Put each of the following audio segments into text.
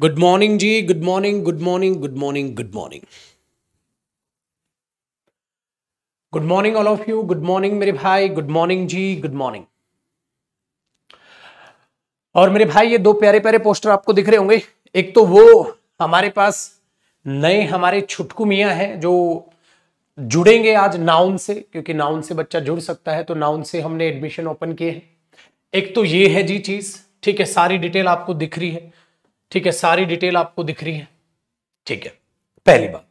Good morning ji good morning good morning good morning good morning good morning all of you good morning मेरे भाई. Good morning ji good morning और मेरे भाई, ये दो प्यारे प्यारे पोस्टर आपको दिख रहे होंगे। एक तो वो हमारे पास नए हमारे छुटकू मियाँ हैं जो जुड़ेंगे आज नाउन से, क्योंकि नाउन से बच्चा जुड़ सकता है तो नाउन से हमने एडमिशन ओपन किए हैं। एक तो ये है जी चीज़। ठीक है, सारी डिटेल आपको दिख रही है। ठीक है, सारी डिटेल आपको दिख रही है। ठीक है, पहली बात।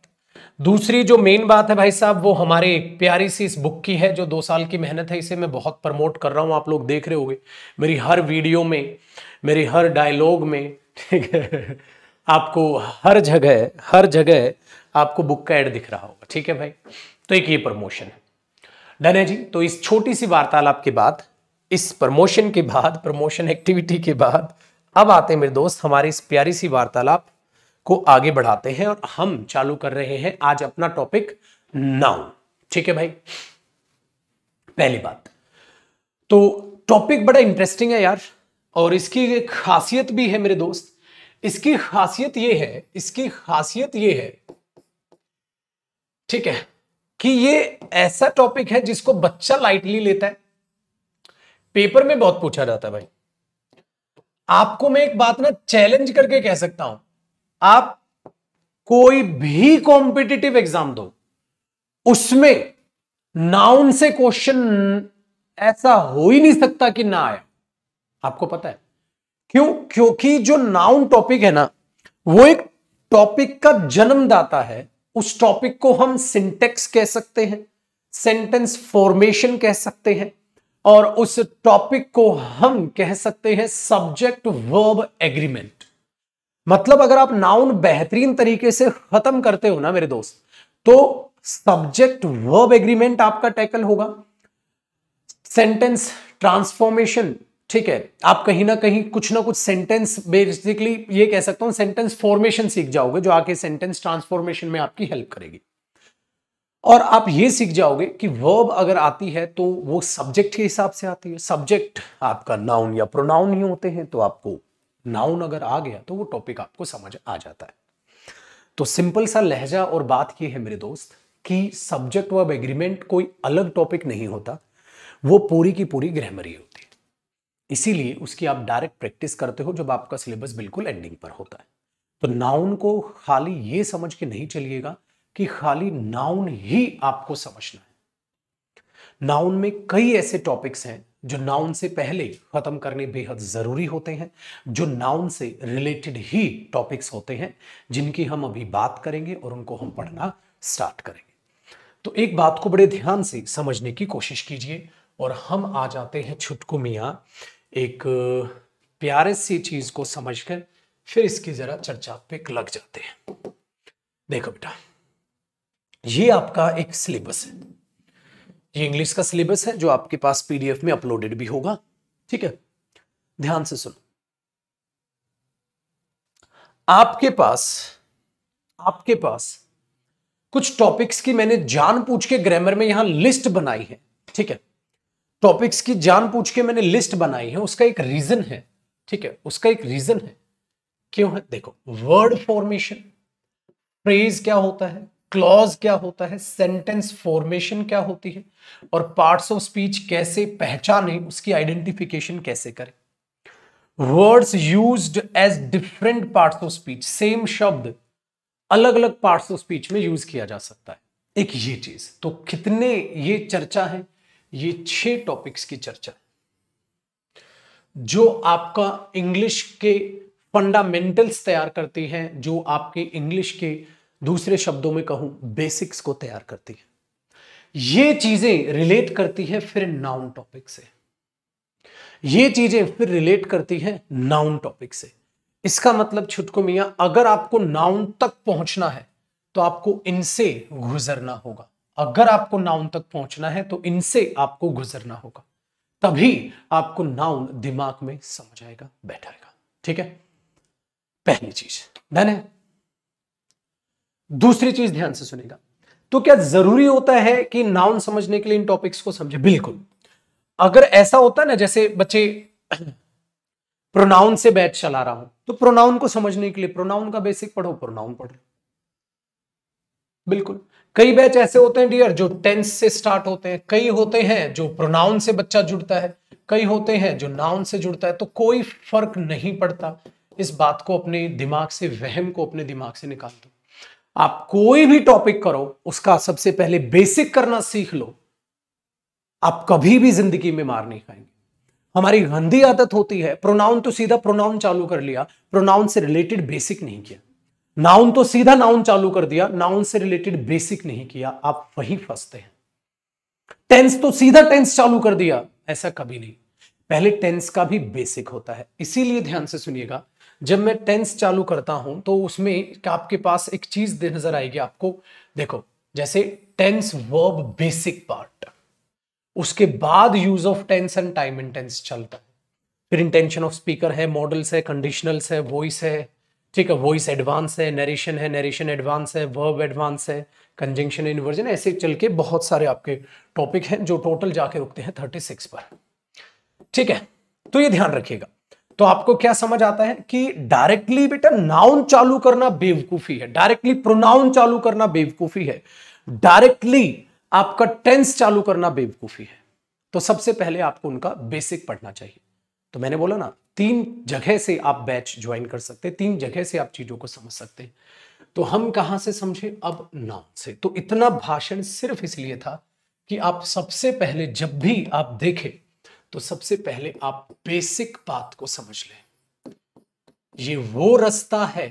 दूसरी जो मेन बात है भाई साहब, वो हमारे प्यारी सी इस बुक की है, जो दो साल की मेहनत है, इसे मैं बहुत प्रमोट कर रहा हूँ, आप लोग देख रहे होंगे। मेरी हर वीडियो में, मेरी हर डायलॉग में, ठीक है, आपको हर जगह हर जगह आपको बुक का एड दिख रहा होगा। ठीक है भाई तो एक ये प्रमोशन है। डन है जी तो इस छोटी सी वार्तालाप के बाद इस प्रमोशन के बाद, प्रमोशन एक्टिविटी के बाद, अब आते हैं मेरे दोस्त, हमारी इस प्यारी सी वार्तालाप को आगे बढ़ाते हैं और हम चालू कर रहे हैं आज अपना टॉपिक नाउ ठीक है भाई? पहली बात। तो टॉपिक बड़ा इंटरेस्टिंग है यार, और इसकी खासियत भी है मेरे दोस्त। इसकी खासियत ये है, इसकी खासियत ये है, ठीक है, कि ये ऐसा टॉपिक है जिसको बच्चा लाइटली लेता है। पेपर में बहुत पूछा जाता है भाई। आपको मैं एक बात ना चैलेंज करके कह सकता हूँ। आप कोई भी कॉम्पिटिटिव एग्ज़ाम दो, उसमें नाउन से क्वेश्चन ऐसा हो ही नहीं सकता कि ना आया आपको पता है? क्यों? क्योंकि जो नाउन टॉपिक है ना, वो एक टॉपिक का जन्मदाता है। उस टॉपिक को हम सिंटेक्स कह सकते हैं सेंटेंस फॉर्मेशन कह सकते हैं। और उस टॉपिक को हम कह सकते हैं सब्जेक्ट वर्ब एग्रीमेंट मतलब अगर आप नाउन बेहतरीन तरीके से खत्म करते हो ना मेरे दोस्त तो सब्जेक्ट वर्ब एग्रीमेंट आपका टैकल होगा। सेंटेंस ट्रांसफॉर्मेशन ठीक है? आप कहीं ना कहीं कुछ ना कुछ सेंटेंस बेसिकली ये कह सकता हूँ सेंटेंस फॉर्मेशन सीख जाओगे, जो आके सेंटेंस ट्रांसफॉर्मेशन में आपकी हेल्प करेगी। और आप ये सीख जाओगे कि वर्ब अगर आती है तो वो सब्जेक्ट के हिसाब से आती है। सब्जेक्ट आपका नाउन या प्रोनाउन ही होते हैं तो आपको नाउन अगर आ गया तो वो टॉपिक आपको समझ आ जाता है। तो सिंपल सा लहजा और बात ये है मेरे दोस्त कि सब्जेक्ट वर्ब एग्रीमेंट कोई अलग टॉपिक नहीं होता, वो पूरी की पूरी ग्रामरी होती है। इसीलिए उसकी आप डायरेक्ट प्रैक्टिस करते हो जब आपका सिलेबस बिल्कुल एंडिंग पर होता है। तो नाउन को खाली ये समझ के नहीं चलिएगा कि खाली नाउन ही आपको समझना है। नाउन में कई ऐसे टॉपिक्स हैं जो नाउन से पहले खत्म करने बेहद ज़रूरी होते हैं, जो नाउन से रिलेटेड ही टॉपिक्स होते हैं, जिनकी हम अभी बात करेंगे और उनको हम पढ़ना स्टार्ट करेंगे। तो एक बात को बड़े ध्यान से समझने की कोशिश कीजिए और हम आ जाते हैं छुटकू मियाँ, एक प्यारे सी चीज़ को समझकर फिर इसकी जरा चर्चा पे लग जाते हैं। देखो बेटा। ये आपका एक सिलेबस है। ये इंग्लिश का सिलेबस है, जो आपके पास पीडीएफ में अपलोडेड भी होगा। ठीक है? ध्यान से सुनो। आपके पास आपके पास कुछ टॉपिक्स की मैंने जान पूछ के ग्रामर में यहाँ लिस्ट बनाई है। ठीक है? टॉपिक्स की जान पूछ के मैंने लिस्ट बनाई है, उसका एक रीजन है। ठीक है? उसका एक रीजन है। क्यों है? देखो वर्ड फॉर्मेशन फ्रेज क्या होता है? क्लॉज क्या होता है? सेंटेंस फॉर्मेशन क्या होती है? और पार्ट्स ऑफ़ स्पीच कैसे पहचाने? उसकी आइडेंटिफिकेशन कैसे करें? Words used as different parts of speech. Same शब्द अलग अलग पार्ट्स ऑफ़ स्पीच में यूज़ किया जा सकता है। एक ये चीज़। तो कितने ये चर्चा है? ये छह टॉपिक्स की चर्चा। है जो आपका इंग्लिश के फंडामेंटल्स तैयार करती हैं, जो आपके इंग्लिश के दूसरे शब्दों में कहूँ बेसिक्स को तैयार करती है। ये चीज़ें रिलेट करती है फिर नाउन टॉपिक से। ये चीज़ें फिर रिलेट करती है नाउन टॉपिक से। इसका मतलब छुटको मियाँ, अगर आपको नाउन तक पहुँचना है तो आपको इनसे गुजरना होगा। अगर आपको नाउन तक पहुँचना है तो इनसे आपको गुजरना होगा। तभी आपको नाउन दिमाग में समझ आएगा बैठाएगा ठीक है? पहली चीज़। डन है दूसरी चीज़ ध्यान से सुनेगा। तो क्या ज़रूरी होता है कि नाउन समझने के लिए इन टॉपिक्स को समझे? बिल्कुल। अगर ऐसा होता ना, जैसे बच्चे प्रोनाउन से बैच चला रहा हूँ तो प्रोनाउन को समझने के लिए प्रोनाउन का बेसिक पढ़ो प्रोनाउन पढ़ो बिल्कुल। कई बैच ऐसे होते हैं डियर जो टेंस से स्टार्ट होते हैं। कई होते हैं, जो प्रोनाउन से बच्चा जुड़ता है। कई होते हैं, जो नाउन से जुड़ता है। तो कोई फ़र्क नहीं पड़ता। इस बात को अपने दिमाग से, वहम को अपने दिमाग से निकाल दो। आप कोई भी टॉपिक करो, उसका सबसे पहले बेसिक करना सीख लो। आप कभी भी ज़िंदगी में मार नहीं खाएँगे। हमारी गंदी आदत होती है प्रोनाउन तो सीधा प्रोनाउन चालू कर लिया प्रोनाउन से रिलेटेड बेसिक नहीं किया। नाउन तो सीधा नाउन चालू कर दिया नाउन से रिलेटेड बेसिक नहीं किया, आप वही फंसते हैं। टेंस तो सीधा टेंस चालू कर दिया, ऐसा कभी नहीं। पहले टेंस का भी बेसिक होता है, इसीलिए ध्यान से सुनिएगा जब मैं टेंस चालू करता हूँ तो उसमें आपके पास एक चीज़ नज़र आएगी आपको। देखो, जैसे टेंस वर्ब बेसिक पार्ट उसके बाद use of tense and time in tense चलता है। फिर इंटेंशन ऑफ़ स्पीकर है मॉडल्स है कंडीशनल्स है वॉइस है, ठीक है वॉइस एडवांस है नरेशन है नरेशन एडवांस है वर्ब एडवांस है कंजंक्शन इन्वर्जन ऐसे चल के बहुत सारे आपके टॉपिक हैं, जो टोटल जाके रुकते हैं थर्टी सिक्स पर। ठीक है तो ये ध्यान रखिएगा। तो आपको क्या समझ आता है कि डायरेक्टली बेटा नाउन चालू करना बेवकूफ़ी है। डायरेक्टली प्रोनाउन चालू करना बेवकूफ़ी है। डायरेक्टली आपका टेंस चालू करना बेवकूफ़ी है। तो सबसे पहले आपको उनका बेसिक पढ़ना चाहिए। तो मैंने बोला ना, तीन जगह से आप बैच ज्वाइन कर सकते हैं, तीन जगह से आप चीज़ों को समझ सकते हैं। तो हम कहाँ से समझे? अब नाउन से। तो इतना भाषण सिर्फ़ इसलिए था कि आप सबसे पहले जब भी आप देखें तो सबसे पहले आप बेसिक बात को समझ लें। ये वो रास्ता है,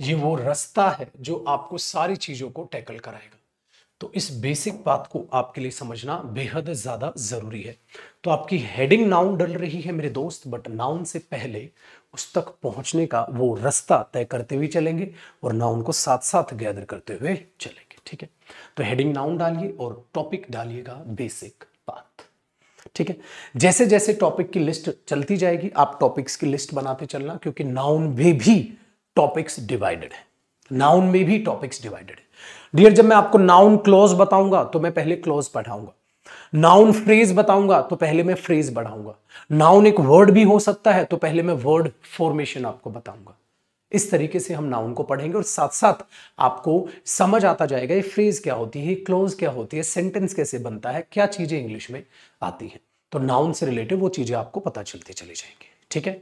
ये वो रास्ता है जो आपको सारी चीज़ों को टैकल कराएगा। तो इस बेसिक बात को आपके लिए समझना बेहद ज़्यादा ज़रूरी है। तो आपकी हेडिंग नाउन डल रही है मेरे दोस्त बट नाउन से पहले उस तक पहुँचने का वो रास्ता तय करते हुए चलेंगे और नाउन को साथ साथ गैदर करते हुए चलेंगे, ठीक है? तो हेडिंग नाउन डालिए और टॉपिक डालिएगा बेसिक ठीक है? जैसे जैसे टॉपिक की लिस्ट चलती जाएगी, आप टॉपिक्स की लिस्ट बनाते चलना, क्योंकि नाउन में भी टॉपिक्स डिवाइडेड है। नाउन में भी टॉपिक्स डिवाइडेड है। डियर जब मैं आपको नाउन क्लोज बताऊँगा तो मैं पहले क्लोज पढ़ाऊँगा नाउन फ्रेज बताऊँगा तो पहले मैं फ्रेज बढ़ाऊँगा। नाउन एक वर्ड भी हो सकता है तो पहले मैं वर्ड फॉर्मेशन आपको बताऊँगा। इस तरीके से हम नाउन को पढ़ेंगे और साथ साथ आपको समझ आता जाएगा ये फ्रेज क्या होती है क्लोज क्या होती है सेंटेंस कैसे बनता है, क्या चीज़ें इंग्लिश में आती हैं। तो नाउन से रिलेटेड वो चीज़ें आपको पता चलती चली जाएँगी, ठीक है?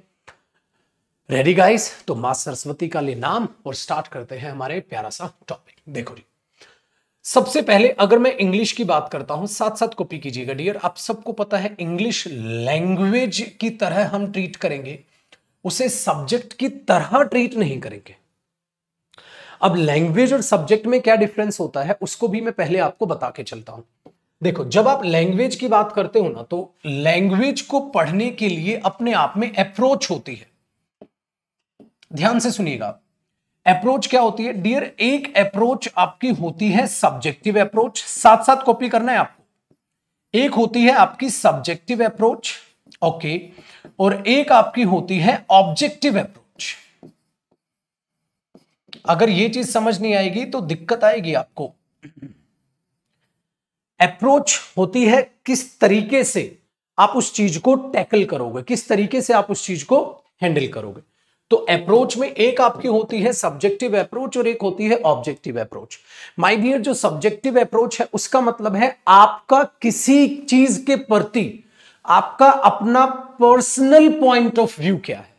रेडी गाइस तो माँ सरस्वती का ले नाम और स्टार्ट करते हैं हमारे प्यारा सा टॉपिक देखो जी। सबसे पहले अगर मैं इंग्लिश की बात करता हूँ साथ साथ कॉपी कीजिएगा डियर आप सबको पता है इंग्लिश लैंग्वेज की तरह हम ट्रीट करेंगे। उसे सब्जेक्ट की तरह ट्रीट नहीं करेंगे। अब लैंग्वेज और सब्जेक्ट में क्या डिफरेंस होता है, उसको भी मैं पहले आपको बता के चलता हूँ। देखो, जब आप लैंग्वेज की बात करते हो ना तो लैंग्वेज को पढ़ने के लिए अपने आप में अप्रोच होती है। ध्यान से सुनिएगा। अप्रोच क्या होती है? डियर एक अप्रोच आपकी होती है सब्जेक्टिव अप्रोच साथ साथ कॉपी करना है आपको। एक होती है आपकी सब्जेक्टिव अप्रोच ओके और एक आपकी होती है ऑब्जेक्टिव अप्रोच अगर ये चीज़ समझ नहीं आएगी तो दिक्कत आएगी आपको। अप्रोच होती है किस तरीके से आप उस चीज़ को टैकल करोगे, किस तरीके से आप उस चीज़ को हैंडल करोगे। तो अप्रोच में एक आपकी होती है सब्जेक्टिव अप्रोच और एक होती है ऑब्जेक्टिव अप्रोच माय डियर जो सब्जेक्टिव अप्रोच है, उसका मतलब है आपका किसी चीज़ के प्रति आपका अपना पर्सनल पॉइंट ऑफ़ व्यू क्या है?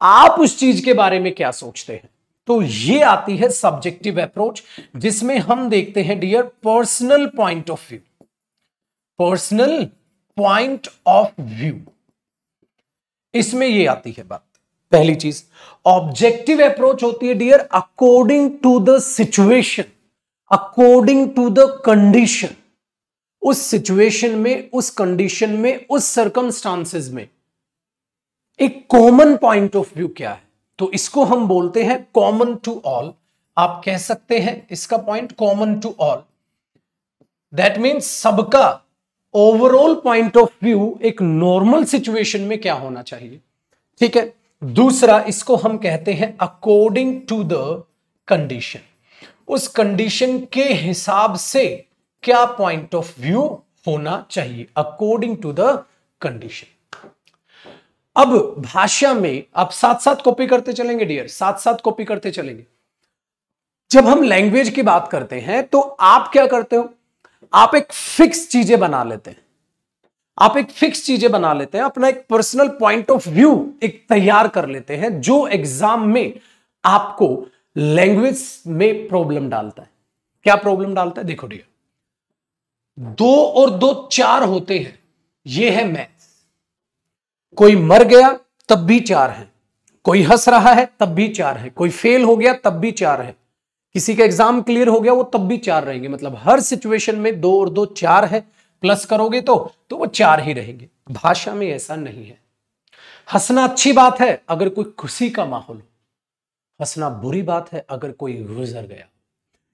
आप उस चीज़ के बारे में क्या सोचते हैं? तो ये आती है सब्जेक्टिव अप्रोच जिसमें हम देखते हैं dear personal point of view personal point of view इसमें ये आती है बात। पहली चीज़ ऑब्जेक्टिव अप्रोच होती है dear according to the situation according to the condition उस सिचुएशन में, उस कंडीशन में, उस सर्कमस्टांसेस में। एक कॉमन पॉइंट ऑफ़ व्यू क्या है? तो इसको हम बोलते हैं कॉमन टू ऑल आप कह सकते हैं इसका point common to all that means सबका ओवरऑल पॉइंट ऑफ़ व्यू एक नॉर्मल सिचुएशन में क्या होना चाहिए? ठीक है? दूसरा, इसको हम कहते हैं अकॉर्डिंग टू द कंडीशन उस कंडीशन के हिसाब से क्या पॉइंट ऑफ़ व्यू होना चाहिए अकॉर्डिंग टू द कंडीशन अब भाषा में आप साथ साथ कॉपी करते चलेंगे डियर साथ साथ कॉपी करते चलेंगे। जब हम लैंग्वेज की बात करते हैं तो आप क्या करते हो? आप एक फिक्स चीज़ें बना लेते हैं। आप एक फिक्स चीज़ें बना लेते हैं, अपना एक पर्सनल पॉइंट ऑफ़ व्यू एक तैयार कर लेते हैं, जो एग्ज़ाम में आपको लैंग्वेज में प्रॉब्लम डालता है। क्या प्रॉब्लम डालता है? देखो डियर दो और दो चार होते हैं। ये है मैथ्स कोई मर गया, तब भी चार है। कोई हंस रहा है, तब भी चार है। कोई फेल हो गया, तब भी चार है। किसी का एग्ज़ाम क्लियर हो गया, वो तब भी चार रहेंगे। मतलब हर सिचुएशन में दो और दो चार है। प्लस करोगे तो तो वो चार ही रहेंगे। भाषा में ऐसा नहीं है। हंसना अच्छी बात है, अगर कोई खुशी का माहौल हो। हंसना बुरी बात है, अगर कोई गुजर गया।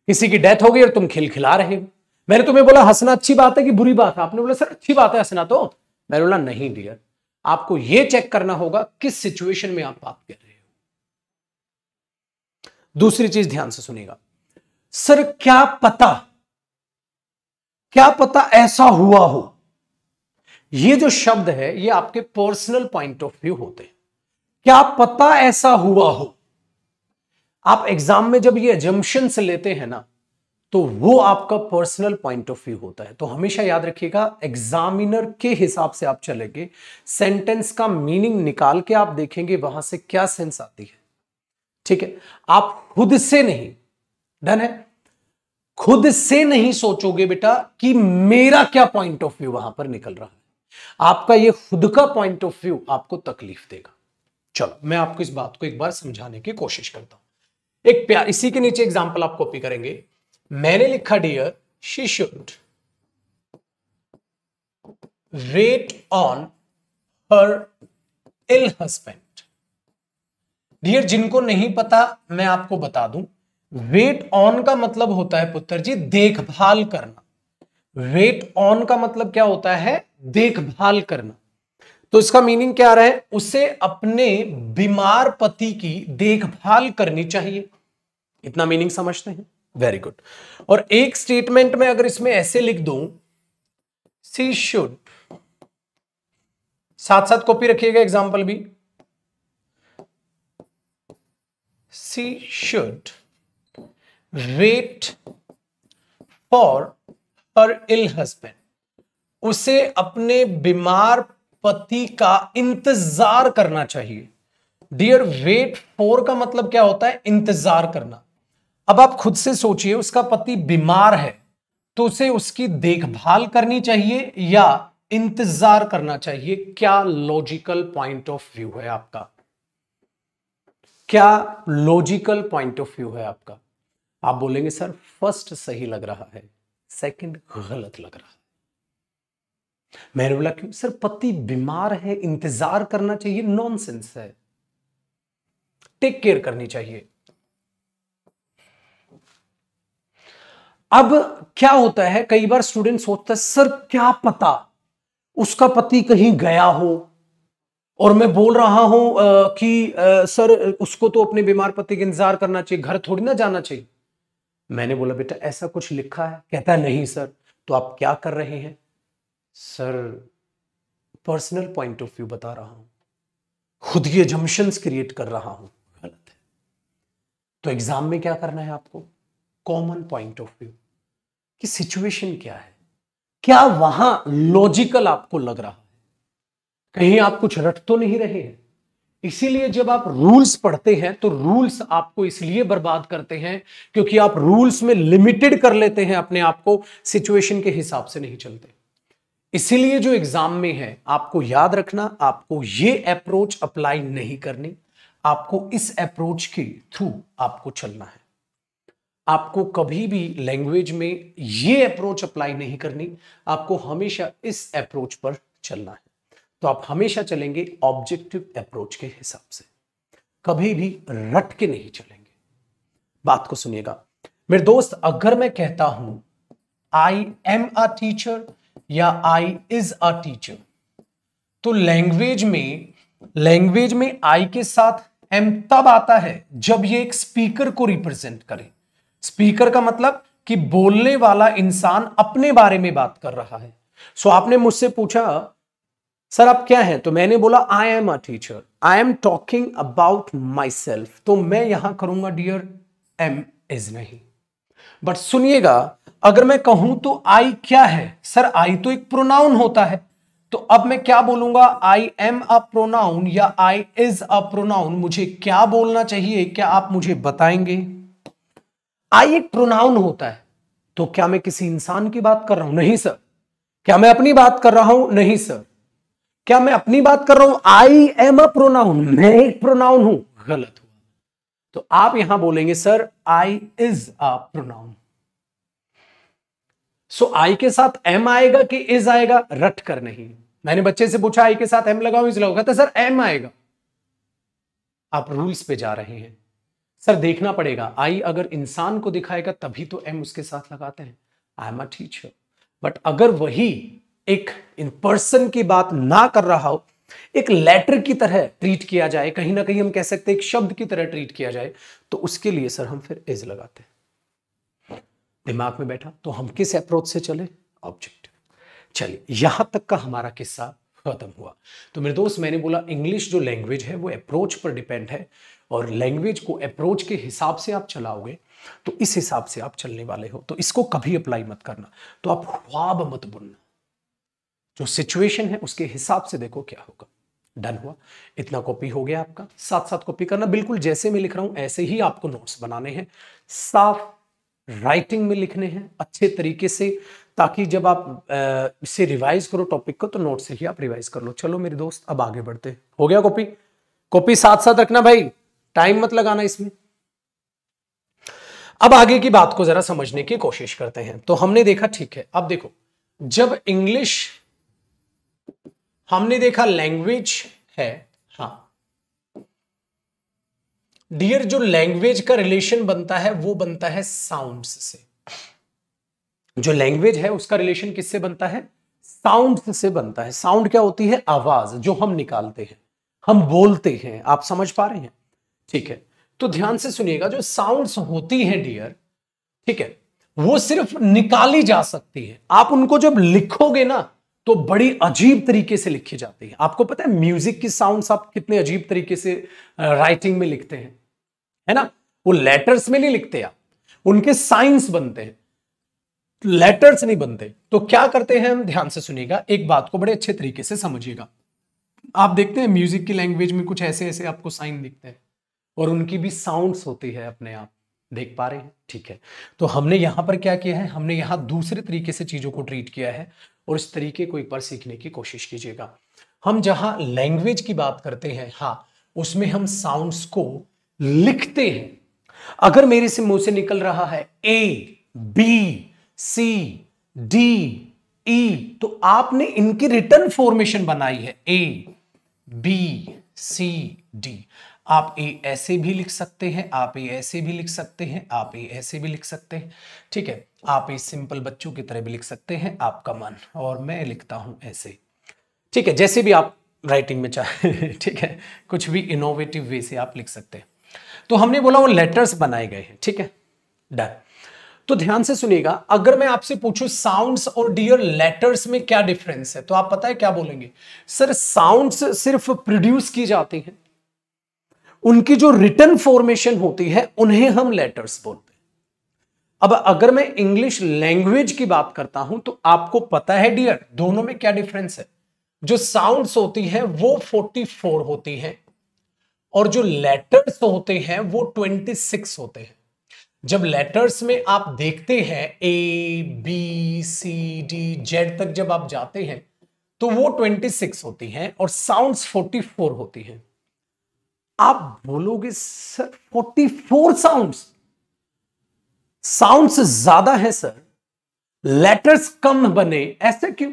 किसी की डेथ हो गई और तुम खिलखिला रहे हो। मैंने तुम्हें बोला, हंसना अच्छी बात है कि बुरी बात है? आपने बोला, सर, अच्छी बात है हंसना तो। मैंने बोला, नहीं डियर आपको यह चेक करना होगा किस सिचुएशन में आप बात कर रहे हो. दूसरी चीज़ ध्यान से सुनिएगा। सर, क्या पता क्या पता ऐसा हुआ हो? ये जो शब्द है, ये आपके पर्सनल पॉइंट ऑफ़ व्यू होते हैं। क्या पता ऐसा हुआ हो? आप एग्ज़ाम में जब ये एजम्पन्स लेते हैं ना तो वो आपका पर्सनल पॉइंट ऑफ़ व्यू होता है। तो हमेशा याद रखिएगा एग्जामिनर के हिसाब से आप चलेंगे सेंटेंस का मीनिंग निकाल के आप देखेंगे, वहाँ से क्या सेंस आती है। ठीक है? आप खुद से नहीं, डन है? खुद से नहीं सोचोगे बेटा कि मेरा क्या पॉइंट ऑफ़ व्यू वहाँ पर निकल रहा है। आपका ये खुद का पॉइंट ऑफ़ व्यू आपको तकलीफ़ देगा। चलो, मैं आपको इस बात को एक बार समझाने की कोशिश करता हूँ। एक प्यार इसी के नीचे एग्ज़ाम्पल आप कॉपी करेंगे। मैंने लिखा dear she should wait on her ill husband dear जिनको नहीं पता, मैं आपको बता दूँ वेट ऑन का मतलब होता है पुत्र जी देखभाल करना. वेट ऑन का मतलब क्या होता है? देखभाल करना. तो इसका मीनिंग क्या आ रहा है? उसे अपने बीमार पति की देखभाल करनी चाहिए. इतना मीनिंग समझते हैं? वेरी गुड और एक स्टेटमेंट में अगर इसमें ऐसे लिख दू सी शुड साथ साथ कॉपी रखिएगा एग्ज़ाम्पल भी. She should wait for her ill husband उसे अपने बीमार पति का इंतज़ार करना चाहिए। डियर वेट फॉर का मतलब क्या होता है? इंतज़ार करना। अब आप खुद से सोचिए, उसका पति बीमार है तो उसे उसकी देखभाल करनी चाहिए या इंतज़ार करना चाहिए? क्या लॉजिकल पॉइंट ऑफ़ व्यू है आपका? क्या लॉजिकल पॉइंट ऑफ़ व्यू है आपका? आप बोलेंगे, सर फ़र्स्ट सही लग रहा है सेकंड गलत लग रहा है। मैंने बोला, क्यों? सर, पति बीमार है, इंतज़ार करना चाहिए नॉनसेंस है। टेक केयर करनी चाहिए। अब क्या होता है कई बार स्टूडेंट सोचता है सर क्या पता उसका पति कहीं गया हो? और मैं बोल रहा हूँ कि आ, सर उसको तो अपने बीमार पति का इंतज़ार करना चाहिए घर थोड़ी ना जाना चाहिए। मैंने बोला बेटा ऐसा कुछ लिखा है? कहता है नहीं सर। तो आप क्या कर रहे हैं? Sir personal point of view बता रहा हूँ। खुद ये जम्पन्स क्रिएट कर रहा हूँ। गलत है। तो एग्ज़ाम में क्या करना है आपको? कॉमन पॉइंट ऑफ़ व्यू कि सिचुएशन क्या है? क्या वहाँ लॉजिकल आपको लग रहा है? कहीं आप कुछ रट तो नहीं रहे हैं? इसीलिए जब आप रूल्स पढ़ते हैं तो रूल्स आपको इसलिए बर्बाद करते हैं क्योंकि आप रूल्स में लिमिटेड कर लेते हैं अपने आप को, सिचुएशन के हिसाब से नहीं चलते। इसीलिए जो एग्ज़ाम में है, आपको याद रखना, आपको ये अप्रोच अप्लाई नहीं करनी, आपको इस अप्रोच के थ्रू आपको चलना है। आपको कभी भी लैंग्वेज में ये अप्रोच अप्लाई नहीं करनी। आपको हमेशा इस अप्रोच पर चलना है। तो आप हमेशा चलेंगे ऑब्जेक्टिव अप्रोच के हिसाब से। कभी भी रट के नहीं चलेंगे। बात को सुनिएगा। मेरे दोस्त, अगर मैं कहता हूँ आई एम अ टीचर या आई इज़ अ टीचर तो लैंग्वेज में लैंग्वेज में आई के साथ एम तब आता है जब ये एक स्पीकर को रिप्रेजेंट करे। स्पीकर का मतलब कि बोलने वाला इंसान अपने बारे में बात कर रहा है। सो so, आपने मुझसे पूछा सर आप क्या हैं? तो मैंने बोला I am a teacher I am talking about my self तो मैं यहाँ करूँगा डियर एम इज़ नहीं. बट सुनिएगा अगर मैं कहूँ तो आई क्या है? सर आई तो एक प्रोनाउन होता है। तो अब मैं क्या बोलूँगा? आई एम अ प्रोनाउन या आई इज़ अ प्रोनाउन मुझे क्या बोलना चाहिए? क्या आप मुझे बताएँगे? आई एक प्रोनाउन होता है। तो क्या मैं किसी इंसान की बात कर रहा हूँ? नहीं सर क्या मैं अपनी बात कर रहा हूँ? नहीं सर क्या मैं अपनी बात कर रहा हूँ? आई एम अ प्रोनाउन मैं एक प्रोनाउन हूँ। गलत हुआ। तो आप यहाँ बोलेंगे sir I is a pronoun so I के साथ एम आएगा कि इज़ आएगा? रट कर नहीं। मैंने बच्चे से पूछा आई के साथ एम लगाओ इज़ लगाओ कहता सर एम आएगा। आप रूल्स पे जा रहे हैं। सर देखना पड़ेगा। आई अगर इंसान को दिखाएगा, तभी तो एम उसके साथ लगाते हैं। I am a teacher but अगर वही एक इन पर्सन की बात ना कर रहा हो, एक लेटर की तरह ट्रीट किया जाए, कहीं ना कहीं हम कह सकते हैं एक शब्द की तरह ट्रीट किया जाए तो उसके लिए सर हम फिर इज़ लगाते हैं। दिमाग में बैठा तो हम किस अप्रोच से चले? ऑब्जेक्ट चलिए, यहाँ तक का हमारा किस्सा खत्म हुआ। तो मेरे दोस्त, मैंने बोला इंग्लिश जो लैंग्वेज है, वो अप्रोच पर डिपेंड है। और लैंग्वेज को अप्रोच के हिसाब से आप चलाओगे तो इस हिसाब से आप चलने वाले हो। तो इसको कभी अप्लाई मत करना। तो आप ख्वाब मत बुनना। जो सिचुएशन है, उसके हिसाब से देखो क्या होगा। डन हुआ। इतना कॉपी हो गया आपका। साथ साथ कॉपी करना। बिल्कुल जैसे मैं लिख रहा हूँ, ऐसे ही आपको नोट्स बनाने हैं। साफ़ राइटिंग में लिखने हैं, अच्छे तरीके से, ताकि जब आप इसे रिवाइज करो टॉपिक को तो नोट से ही आप रिवाइज कर लो। चलो मेरे दोस्त, अब आगे बढ़ते हो। गया कॉपी कॉपी साथ साथ रखना भाई। टाइम मत लगाना इसमें। अब आगे की बात को जरा समझने की कोशिश करते हैं। तो हमने देखा, ठीक है, अब देखो, जब इंग्लिश हमने देखा लैंग्वेज है हाँ। डियर जो लैंग्वेज का रिलेशन बनता है, वो बनता है साउंड्स से। जो लैंग्वेज है, उसका रिलेशन किससे बनता है? साउंड से बनता है। साउंड क्या होती है? आवाज़, जो हम निकालते हैं। हम बोलते हैं। आप समझ पा रहे हैं? ठीक है? तो ध्यान से सुनिएगा, जो साउंड्स होती हैं डियर ठीक है, वो सिर्फ़ निकाली जा सकती है। आप उनको जब लिखोगे ना तो बड़ी अजीब तरीके से लिखी जाती है। आपको पता है म्यूज़िक की साउंड्स आप कितने अजीब तरीके से राइटिंग में लिखते हैं, है ना? वो लेटर्स में नहीं लिखते आप, उनके साइंस बनते हैं। लेटर्स नहीं बनते। तो क्या करते हैं हम? ध्यान से सुनिएगा, एक बात को बड़े अच्छे तरीके से समझिएगा। आप देखते हैं म्यूज़िक की लैंग्वेज में कुछ ऐसे ऐसे आपको साइन दिखते हैं। और उनकी भी साउंड्स होती है अपने आप। देख पा रहे हैं? ठीक है। तो हमने यहाँ पर क्या किया है? हमने यहाँ दूसरे तरीके से चीज़ों को ट्रीट किया है और इस तरीके को एक बार सीखने की कोशिश कीजिएगा। हम जहाँ लैंग्वेज की बात करते हैं हाँ उसमें हम साउंड्स को लिखते हैं। अगर मेरे से मुँह से निकल रहा है ए बी सी डी ई तो आपने इनकी रिटर्न फॉर्मेशन बनाई है। ए बी सी डी आप ए ऐसे भी लिख सकते हैं, आप ए ऐसे भी लिख सकते हैं, आप ए ऐसे भी लिख सकते हैं। ठीक है, आप ए सिंपल बच्चों की तरह भी लिख सकते हैं, आपका मन। और मैं लिखता हूँ ऐसे। ठीक है, जैसे भी आप राइटिंग में चाहे, ठीक है, कुछ भी इनोवेटिव वे से आप लिख सकते हैं। तो हमने बोला वो लेटर्स बनाए गए हैं, ठीक है? डन तो ध्यान से सुनिएगा, अगर मैं आपसे पूछूँ साउंड्स और डियर लेटर्स में क्या डिफरेंस है तो आप पता है क्या बोलेंगे? सर साउंड्स सिर्फ़ प्रोड्यूस की जाती हैं। उनकी जो रिटर्न फॉर्मेशन होती है, उन्हें हम लेटर्स बोलते हैं। अब अगर मैं इंग्लिश लैंग्वेज की बात करता हूँ तो आपको पता है डियर दोनों में क्या डिफरेंस है? जो साउंड्स होती हैं, वो 44 होती हैं, और जो लेटर्स होते हैं, वो 26 होते हैं। जब लेटर्स में आप देखते हैं A B C D Z तक जब आप जाते हैं तो वो 26 होती हैं, और साउंड्स 44 होती हैं। आप बोलोगे, सर 44 साउंड्स साउंड्स ज़्यादा है, सर। लेटर्स कम बने। ऐसे क्यों?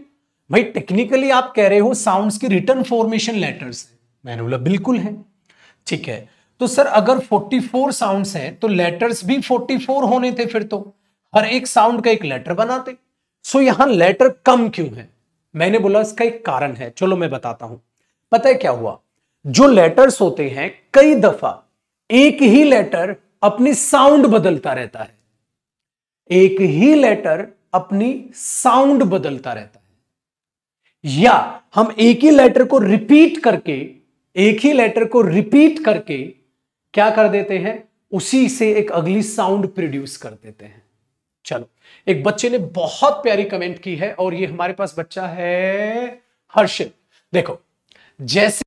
भाई टेक्निकली आप कह रहे हो साउंड्स की रिटर्न फॉर्मेशन लेटर्स है। मैंने बोला बिल्कुल है। ठीक है। तो सर, अगर 44 साउंड्स हैं तो लेटर्स भी 44 होने थे फिर तो। हर एक साउंड का एक लेटर बनाते। सो यहाँ लेटर कम क्यों है? मैंने बोला, इसका एक कारण है। चलो, मैं बताता हूँ। पता है क्या हुआ? जो लेटर्स होते हैं, कई दफ़ा एक ही लेटर अपनी साउंड बदलता रहता है। एक ही लेटर अपनी साउंड बदलता रहता है। या हम एक ही लेटर को रिपीट करके, एक ही लेटर को रिपीट करके क्या कर देते हैं? उसी से एक अगली साउंड प्रोड्यूस कर देते हैं। चलो, एक बच्चे ने बहुत प्यारी कमेंट की है और ये हमारे पास बच्चा है हर्षित। देखो, जैसे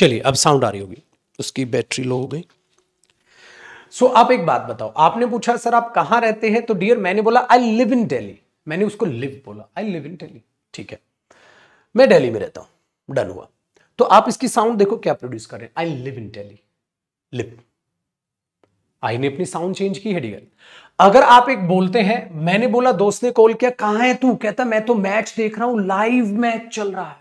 चलिए अब साउंड आ रही होगी। उसकी बैटरी लो हो गई। सो so, आप एक बात बताओ आपने पूछा सर आप कहाँ रहते हैं? तो डियर मैंने बोला आई लिव इन दिल्ली मैंने उसको लिव बोला आई लिव इन दिल्ली ठीक है। मैं दिल्ली में रहता हूँ। डन हुआ। तो आप इसकी साउंड देखो क्या प्रोड्यूस कर रहे हैं? I live in Delhi live I ने अपनी साउंड चेंज की है डियर अगर आप एक बोलते हैं मैंने बोला दोस्त ने कॉल किया कहा है तू? कहता मैं तो मैच देख रहा हूँ लाइव मैच चल रहा है।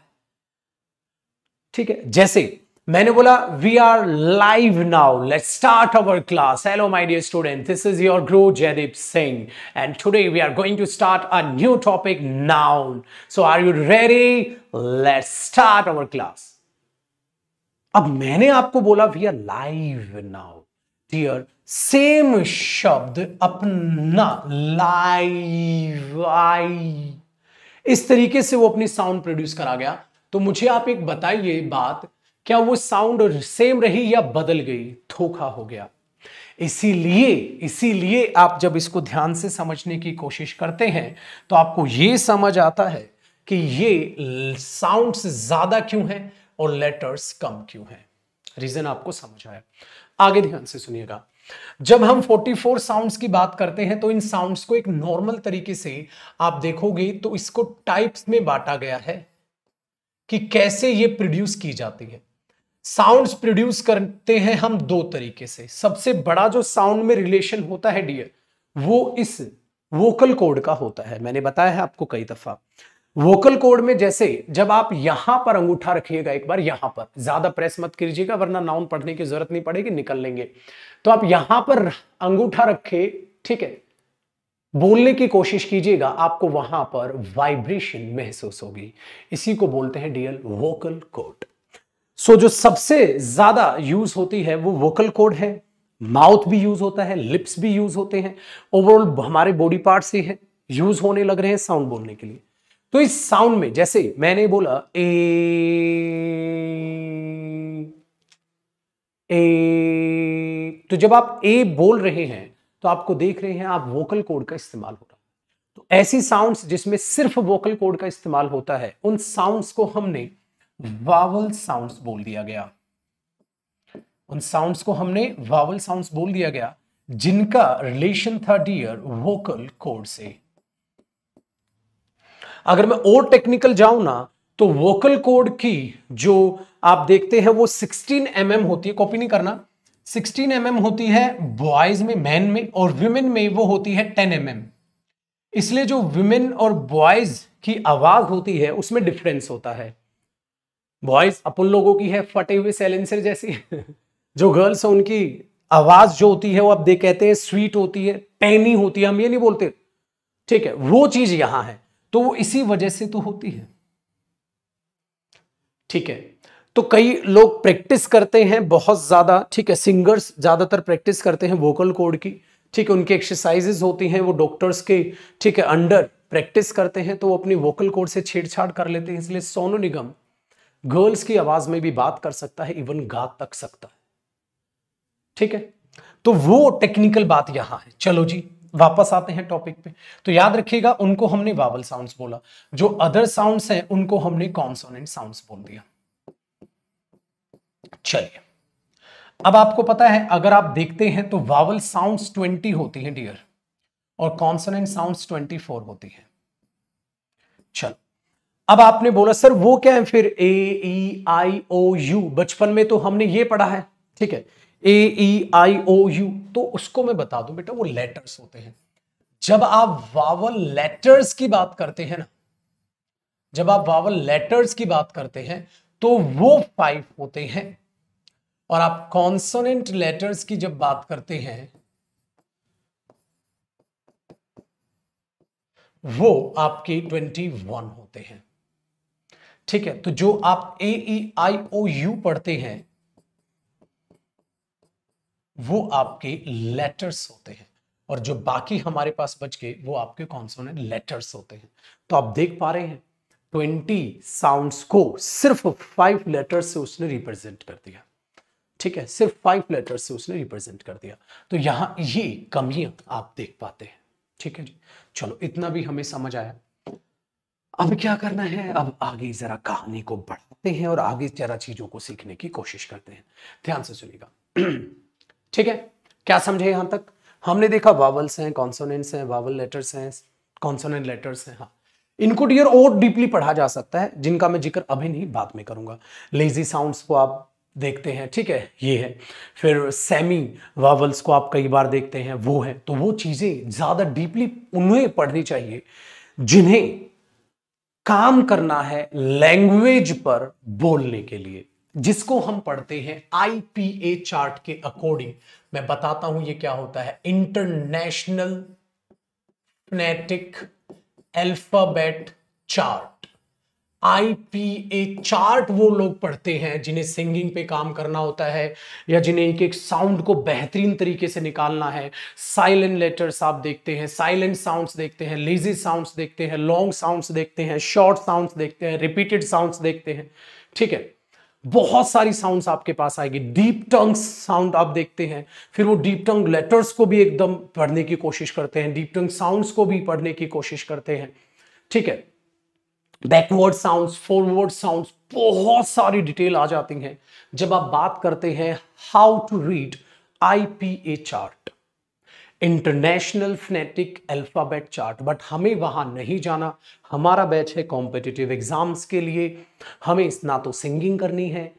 ठीक है? जैसे मैंने बोला we are live now let start our class hello my dear student this is your guru Jaideep Singh and today we are going to start a new topic noun so are you ready let start our class अब मैंने आपको बोला we are live now dear same शब्द अपना live आई इस तरीके से वो अपनी साउंड प्रोड्यूस करा गया। तो मुझे आप एक बताइए बात क्या वो साउंड सेम रही या बदल गई? धोखा हो गया। इसीलिए इसीलिए आप जब इसको ध्यान से समझने की कोशिश करते हैं तो आपको ये समझ आता है कि ये साउंड्स ज़्यादा क्यों हैं और लेटर्स कम क्यों हैं। रीजन आपको समझ आया। आगे ध्यान से सुनिएगा। जब हम 44 साउंड्स की बात करते हैं तो इन साउंड्स को एक नॉर्मल तरीके से आप देखोगे तो इसको टाइप्स में बांटा गया है कि कैसे ये प्रोड्यूस की जाती है। साउंड्स प्रोड्यूस करते हैं हम दो तरीके से। सबसे बड़ा जो साउंड में रिलेशन होता है डियर वो इस वोकल कोड का होता है। मैंने बताया है आपको कई दफ़ा। वोकल कोड में जैसे जब आप यहाँ पर अंगूठा रखिएगा, एक बार यहाँ पर, ज़्यादा प्रेस मत कीजिएगा, वरना नाउन पढ़ने की ज़रूरत नहीं पड़ेगी, निकल लेंगे। तो आप यहाँ पर अंगूठा रखे, ठीक है? बोलने की कोशिश कीजिएगा, आपको वहाँ पर वाइब्रेशन महसूस होगी। इसी को बोलते हैं dear vocal code so so, जो सबसे ज़्यादा यूज़ होती है वो वोकल कोड है माउथ भी यूज़ होता है लिप्स भी यूज़ होते हैं। ओवरऑल हमारे बॉडी पार्ट से है यूज़ होने लग रहे हैं साउंड बोलने के लिए। तो इस साउंड में जैसे मैंने बोला ए ए तो जब आप ए बोल रहे हैं तो आपको देख रहे हैं आप वोकल कोड का इस्तेमाल हो रहा है। तो ऐसी साउंड्स जिसमें सिर्फ़ वोकल कोड का इस्तेमाल होता है उन साउंड्स को हमने वावल साउंड्स बोल दिया गया। उन साउंड्स को हमने वावल साउंड्स बोल दिया गया, जिनका रिलेशन था डियर वोकल कोड से। अगर मैं और टेक्निकल जाऊँ ना तो वोकल कोड की जो आप देखते हैं, वो 16 एम mm होती है। कॉपी नहीं करना। 16 एम mm होती है बॉयज़ में मैन में, और विमेन में वो होती है 10 एम mm इसलिए जो विमेन और बॉयज़ की आवाज़ होती है, उसमें डिफरेंस होता है। बॉयज़ अपन लोगों की है फटे हुए सैलेंसर जैसी। जो गर्ल्स है, उनकी आवाज़ जो होती है, वो अब दे कहते हैं स्वीट होती है पैनी होती है, हम ये नहीं बोलते। ठीक है, वो चीज़ यहाँ है तो वो इसी वजह से तो होती है। ठीक है तो कई लोग प्रैक्टिस करते हैं बहुत ज़्यादा, ठीक है सिंगर्स ज़्यादातर प्रैक्टिस करते हैं वोकल कोड की। ठीक है, उनकी एक्सरसाइजेस होती हैं, वो डॉक्टर्स के, ठीक है अंडर प्रैक्टिस करते हैं तो वो अपनी वोकल कोड से छेड़छाड़ कर लेते हैं, इसलिए सोनू निगम। गर्ल्स की आवाज़ में भी बात कर सकता है इवन गा तक सकता है। ठीक है? तो वो टेक्निकल बात यहाँ है। चलो जी, वापस आते हैं टॉपिक पे। तो याद रखिएगा, उनको हमने वावल साउंड्स बोला। जो अदर साउंड्स हैं, उनको हमने कॉन्सोनेंट साउंड्स बोल दिया। चलिए। अब आपको पता है, अगर आप देखते हैं तो वावल साउंड्स ट्वेंटी होती हैं डियर और कॉन्सोनेंट साउंड्स 24 होती हैं। चलो। अब आपने बोला, सर, वो क्या है? फिर ए, ई, आई, ओ, यू। बचपन में तो हमने ये पढ़ा है, ठीक है? A, E, I, O, U. तो उसको मैं बता दूँ, बेटा, वो लेटर्स होते हैं। जब आप वावल लेटर्स की बात करते हैं ना, जब आप वावल लेटर्स की बात करते हैं तो वो फाइव होते हैं। और आप कॉन्सोनेंट लेटर्स की जब बात करते हैं, वो आपके ट्वेंटी वन होते हैं। ठीक है तो जो आप ए ई आई ओ यू पढ़ते हैं, वो आपके लेटर्स होते हैं। और जो बाकी हमारे पास बच गए, वो आपके कॉन्सोनेंट लेटर्स होते हैं। तो आप देख पा रहे हैं ट्वेंटी साउंड्स को सिर्फ़ फाइव लेटर्स से उसने रिप्रेजेंट कर दिया। ठीक है, सिर्फ़ फाइव लेटर्स से उसने रिप्रेजेंट कर दिया। तो यहाँ ये कमियाँ आप देख पाते हैं। ठीक है जी, चलो, इतना भी हमें समझ आया। अब क्या करना है? अब आगे जरा कहानी को बढ़ाते हैं और आगे जरा चीज़ों को सीखने की कोशिश करते हैं। ध्यान से सुनिएगा। ठीक है? क्या समझे यहाँ तक? हमने देखा वावल्स हैं कॉन्सोनेंट्स हैं वावल लेटर्स हैं कॉन्सोनेंट लेटर्स हैं हाँ। इनको डियर और डीपली पढ़ा जा सकता है, जिनका मैं ज़िक्र अभी नहीं, बाद में करूँगा। लेजी साउंड्स को आप देखते हैं, ठीक है? ये है। फिर सेमी वावल्स को आप कई बार देखते हैं, वो है। तो वो चीज़ें ज़्यादा डीपली उन्हें पढ़नी चाहिए, जिन्हें काम करना है लैंग्वेज पर बोलने के लिए, जिसको हम पढ़ते हैं आईपीए चार्ट के अकॉर्डिंग मैं बताता हूँ ये क्या होता है। International phonetic alphabet chart IPA chart वो लोग पढ़ते हैं, जिन्हें सिंगिंग पे काम करना होता है, या जिन्हें एक एक साउंड को बेहतरीन तरीके से निकालना है। साइलेंट लेटर्स आप देखते हैं साइलेंट साउंड्स देखते हैं लेजी साउंड्स देखते हैं लॉन्ग साउंड्स देखते हैं शॉर्ट साउंड्स देखते हैं रिपीटेड साउंड्स देखते हैं। ठीक है? बहुत सारी साउंड्स आपके पास आएगी। डीप टंग साउंड आप देखते हैं, फिर वो डीप टंग लेटर्स को भी एकदम पढ़ने की कोशिश करते हैं डीप टंग साउंड्स को भी पढ़ने की कोशिश करते हैं। ठीक है? बैकवर्ड साउंड्स फॉरवर्ड साउंड्स बहुत सारी डिटेल आ जाती हैं। जब आप बात करते हैं how to read IPA chart international phonetic alphabet chart but हमें वहाँ नहीं जाना। हमारा बैच है कॉम्पिटिटिव एग्ज़ाम्स के लिए। हमें ना तो सिंगिंग करनी है,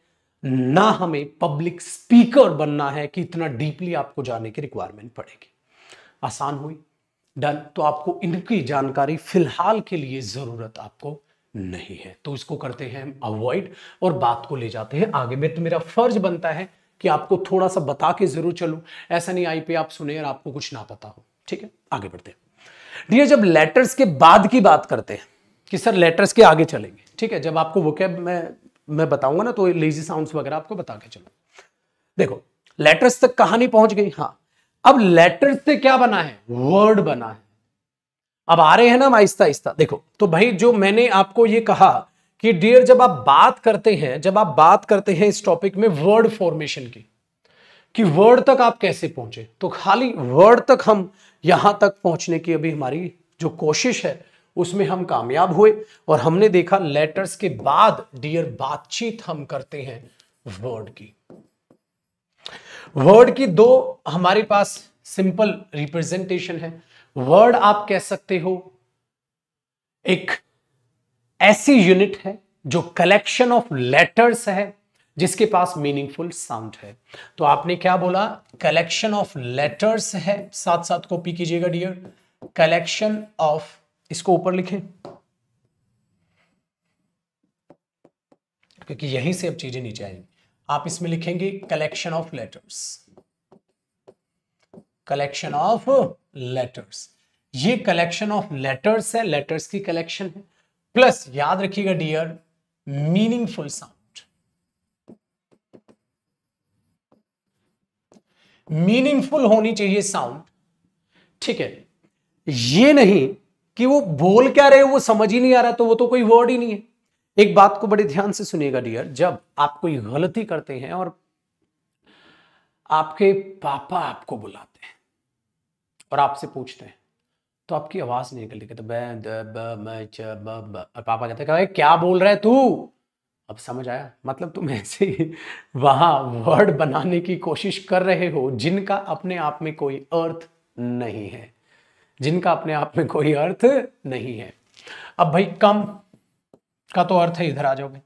ना हमें पब्लिक स्पीकर बनना है कि इतना डीपली आपको जाने की रिक्वायरमेंट पड़ेगी। आसान हुई। डन तो आपको इनकी जानकारी फ़िलहाल के लिए ज़रूरत आपको नहीं है। तो इसको करते हैं हम अवॉइड और बात को ले जाते हैं आगे में। तो मेरा फ़र्ज़ बनता है कि आपको थोड़ा सा बता के ज़रूर चलूँ। ऐसा नहीं आई पे आप सुने और आपको कुछ ना पता हो। ठीक है? आगे बढ़ते हैं। डियर जब लेटर्स के बाद की बात करते हैं कि सर लेटर्स के आगे चलेंगे। ठीक है? जब आपको वो कैब मैं मैं बताऊँगा ना तो लेजी साउंड्स वगैरह आपको बता के चलो। देखो लेटर्स तक कहानी पहुँच गई। हाँ। अब लेटर्स से क्या बना है? वर्ड बना है। अब आ रहे हैं ना आहिस्ता आहिस्ता। देखो तो भाई जो मैंने आपको ये कहा कि डियर जब आप बात करते हैं, जब आप बात करते हैं इस टॉपिक में वर्ड फॉर्मेशन की, कि वर्ड तक आप कैसे पहुँचे? तो खाली वर्ड तक हम यहाँ तक पहुँचने की अभी हमारी जो कोशिश है, उसमें हम कामयाब हुए और हमने देखा लेटर्स के बाद डियर बातचीत हम करते हैं वर्ड की। वर्ड की दो हमारे पास सिंपल रिप्रेजेंटेशन है। वर्ड आप कह सकते हो। एक ऐसी यूनिट है जो कलेक्शन ऑफ़ लेटर्स है, जिसके पास मीनिंगफुल साउंड है। तो आपने क्या बोला? कलेक्शन ऑफ़ लेटर्स है। साथ साथ कॉपी कीजिएगा, डियर। कलेक्शन ऑफ़, इसको ऊपर लिखें। क्योंकि यहीं से अब चीज़ें नीचे आएँगी। आप इसमें लिखेंगे collection of letters. Collection of letters ये कलेक्शन ऑफ़ लेटर्स है लेटर्स की कलेक्शन है। प्लस याद रखिएगा डियर मीनिंगफुल साउंड मीनिंगफुल होनी चाहिए साउंड ठीक है। ये नहीं कि वो बोल क्या रहे वो समझ ही नहीं आ रहा तो वो तो कोई वर्ड ही नहीं है। एक बात को बड़े ध्यान से सुनिएगा डियर जब आप कोई गलती करते हैं और आपके पापा आपको बुलाते और आपसे पूछते हैं। तो आपकी आवाज़ नहीं निकलती तो पापा कहते हैं क्या बोल रहे तू? अब समझ आया मतलब तुम ऐसे ही वहाँ वर्ड बनाने की कोशिश कर रहे हो जिनका अपने आप में कोई अर्थ नहीं है। जिनका अपने आप में कोई अर्थ नहीं है। अब भाई, कम का तो अर्थ है, इधर आ जाओगे।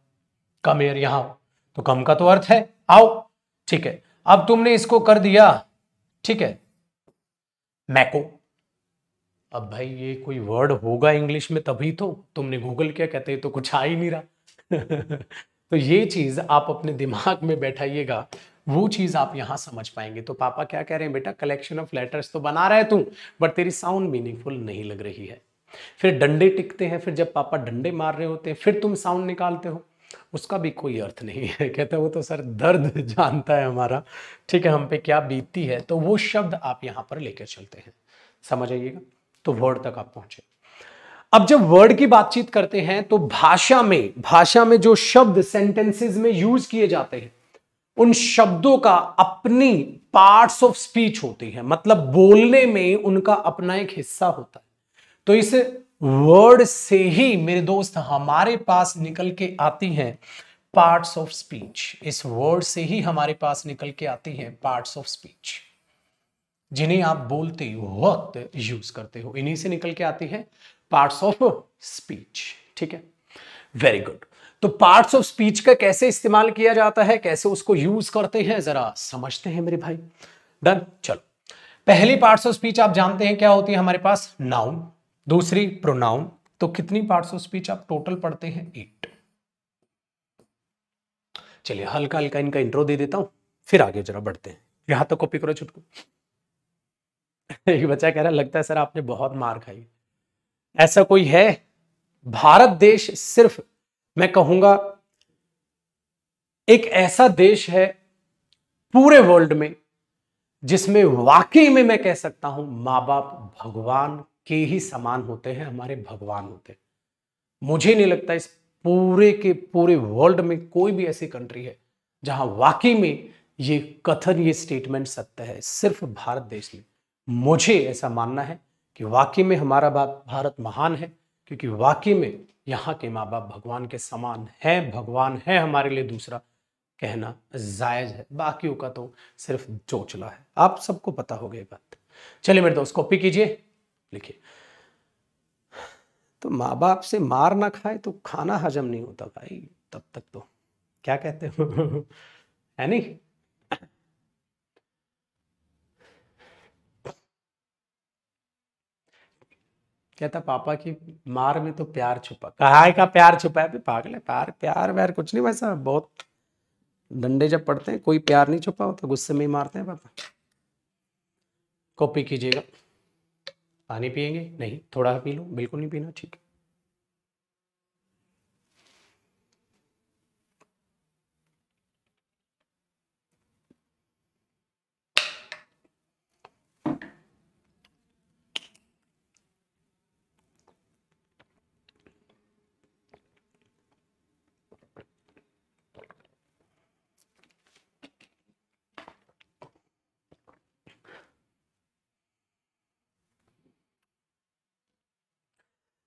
कम एयर यहाँ तो कम का तो अर्थ है, आओ, ठीक है। अब तुमने इसको कर दिया, ठीक है। मैको। अब भाई ये कोई वर्ड होगा इंग्लिश में तभी तो तुमने गूगल क्या, कहते तो कुछ आ ही नहीं रहा। तो ये चीज़ आप अपने दिमाग में बैठाइएगा, वो चीज़ आप यहाँ समझ पाएँगे। तो पापा क्या कह रहे हैं, बेटा कलेक्शन ऑफ़ लेटर्स तो बना रहा तू बट तेरी साउंड मीनिंगफुल नहीं लग रही है। फिर डंडे टिकते हैं, फिर जब पापा डंडे मार रहे होते हैं, फिर तुम साउंड निकालते हो। उसका भी कोई अर्थ नहीं है। कहते वो तो सर दर्द जानता है हमारा। ठीक है, हम पे क्या बीतती है? तो वो शब्द आप यहाँ पर लेकर चलते हैं। समझ आइएगा? तो वर्ड तक आप पहुँचे। अब जब वर्ड की बातचीत करते हैं तो भाषा में भाषा में जो शब्द सेंटेंसेस में यूज़ किए जाते हैं, उन शब्दों का अपनी पार्ट्स ऑफ़ स्पीच होती है। मतलब बोलने में उनका अपना एक हिस्सा होता है। तो इस वर्ड से ही मेरे दोस्त हमारे पास निकल के आती हैं पार्ट्स ऑफ़ स्पीच। इस वर्ड से ही हमारे पास निकल के आती हैं पार्ट्स ऑफ़ स्पीच। जिन्हें आप बोलते वक्त यूज़ करते हो, इन्हीं से निकल के आती है पार्ट्स ऑफ़ स्पीच। ठीक है? वेरी गुड तो पार्ट्स ऑफ़ स्पीच का कैसे इस्तेमाल किया जाता है, कैसे उसको यूज़ करते हैं, जरा समझते हैं मेरे भाई। डन चलो। पहली पार्ट्स ऑफ़ स्पीच आप जानते हैं क्या होती है हमारे पास? नाउन दूसरी प्रोनाउन तो कितनी पार्ट्स ऑफ़ स्पीच आप टोटल पढ़ते हैं? एट चलिए, हल्का हल्का इनका इंट्रो दे देता हूँ, फिर आगे जरा बढ़ते हैं। यहाँ तक कॉपी करो चुटकू। एक बच्चा कह रहा लगता है सर आपने बहुत मार खाई ऐसा कोई है? भारत देश सिर्फ़, मैं कहूँगा, एक ऐसा देश है पूरे वर्ल्ड में, जिसमें वाकई में मैं कह सकता हूँ माँ बाप भगवान के ही समान होते हैं, हमारे भगवान होते हैं। मुझे नहीं लगता इस पूरे के पूरे वर्ल्ड में कोई भी ऐसी कंट्री है, जहाँ वाकई में ये कथन, ये स्टेटमेंट सत्य है, सिर्फ़ भारत देश में। मुझे ऐसा मानना है कि वाकई में हमारा भारत महान है, क्योंकि वाकई में यहाँ के माँ बाप भगवान के समान है, भगवान है हमारे लिए दूसरा कहना जायज़ है। बाकियों का तो सिर्फ़ चोचला है। आप सबको पता हो गई बात। चलिए मेरे दोस्त कॉपी कीजिए। लिखिए तो माँ बाप से मार ना खाए तो खाना हजम नहीं होता भाई, तब तक तो। क्या कहते हो? है नहीं? कहता, पापा की मार में तो प्यार छुपा। कहा का प्यार छुपा है? पागल है, प्यार प्यार व्यार कुछ नहीं वैसा। बहुत डंडे जब पड़ते हैं, कोई प्यार नहीं छुपा होता, गुस्से में ही मारते हैं पापा। कॉपी कीजिएगा। पानी पियेंगे नहीं थोड़ा पी लो। बिल्कुल नहीं पीना ठीक है।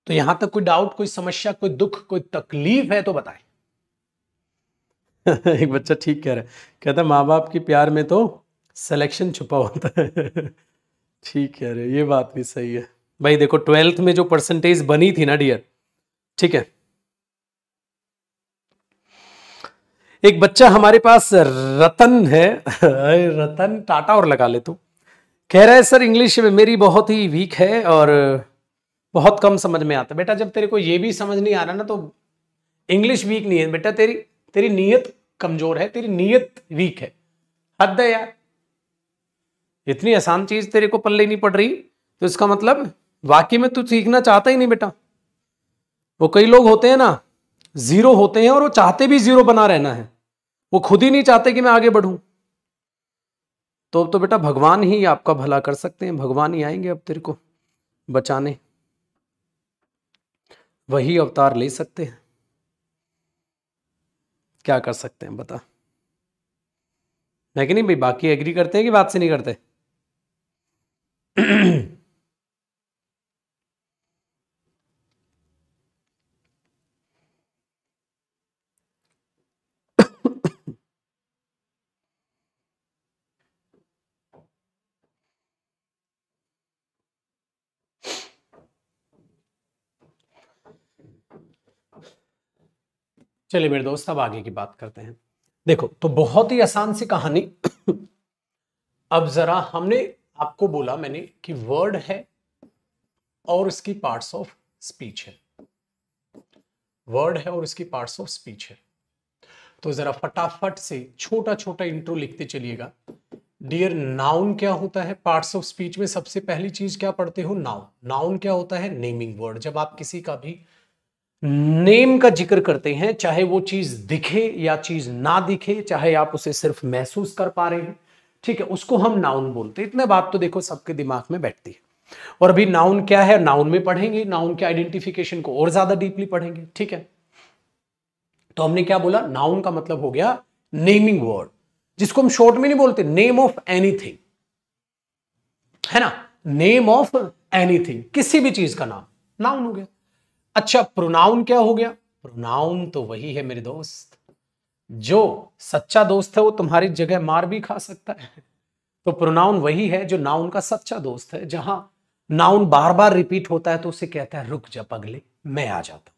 तो यहाँ तक कोई डाउट कोई समस्या, कोई दुख, कोई तकलीफ़ है तो बताएँ। एक बच्चा ठीक कह रहा है। कहता माँ बाप की प्यार में तो सिलेक्शन छुपा होता है। ठीक कह रहे ये बात भी सही है। भाई देखो ट्वेल्थ में जो परसेंटेज बनी थी ना डियर ठीक है? एक बच्चा हमारे पास रतन है। रतन, टाटा और लगा ले तो। कह रहा है, सर इंग्लिश में मेरी बहुत ही वीक है और बहुत कम समझ में आता बेटा, जब तेरे को ये भी समझ नहीं आ रहा ना तो इंग्लिश वीक नहीं है। बेटा, तेरी तेरी नीयत कमज़ोर है, तेरी नीयत वीक है। हद है यार। इतनी आसान चीज़ तेरे को पल्ले नहीं पड़ रही तो इसका मतलब वाकई में तू सीखना चाहता ही नहीं बेटा। वो कई लोग होते हैं ना ज़ीरो होते हैं और वो चाहते भी ज़ीरो बना रहना है। वो खुद ही नहीं चाहते कि मैं आगे बढ़ूं। तो अब तो बेटा, भगवान ही आपका भला कर सकते हैं। भगवान ही आएँगे अब तेरे को बचाने। वही अवतार ले सकते हैं। क्या कर सकते हैं, बता। है कि नहीं, भाई, बाकी एग्री करते हैं कि बात से नहीं करते? चलिए मेरे दोस्त, अब आगे की बात करते हैं। देखो तो बहुत ही आसान सी कहानी। अब जरा हमने आपको बोला मैंने कि वर्ड है और इसकी पार्ट्स ऑफ़ स्पीच है। वर्ड है और इसकी पार्ट्स ऑफ़ स्पीच है। तो जरा फटाफट से छोटा छोटा इंट्रो लिखते चलिएगा। डियर नाउन क्या होता है? पार्ट्स ऑफ़ स्पीच में सबसे पहली चीज़ क्या पढ़ते हो? नाउन नाउन क्या होता है? नेमिंग वर्ड जब आप किसी का भी नेम का ज़िक्र करते हैं, चाहे वो चीज़ दिखे या चीज़ ना दिखे, चाहे आप उसे सिर्फ़ महसूस कर पा रहे हैं, ठीक है, उसको हम नाउन बोलते हैं। इतने बात तो देखो सबके दिमाग में बैठती है। और अभी नाउन क्या है? नाउन में पढ़ेंगे नाउन के आइडेंटिफिकेशन को और ज़्यादा डीपली पढ़ेंगे, ठीक है? तो हमने क्या बोला? नाउन का मतलब हो गया नेमिंग वर्ड जिसको हम शॉर्ट में नहीं बोलते नेम ऑफ़ एनीथिंग है ना? नेम ऑफ़ एनीथिंग किसी भी चीज़ का नाम नाउन हो गया। अच्छा प्रोनाउन क्या हो गया? प्रोनाउन तो वही है मेरे दोस्त। जो सच्चा दोस्त है, वो तुम्हारी जगह मार भी खा सकता है। तो प्रोनाउन वही है जो नाउन का सच्चा दोस्त है। जहाँ नाउन बार बार रिपीट होता है तो उसे कहता है, रुक जा पगले, मैं आ जाता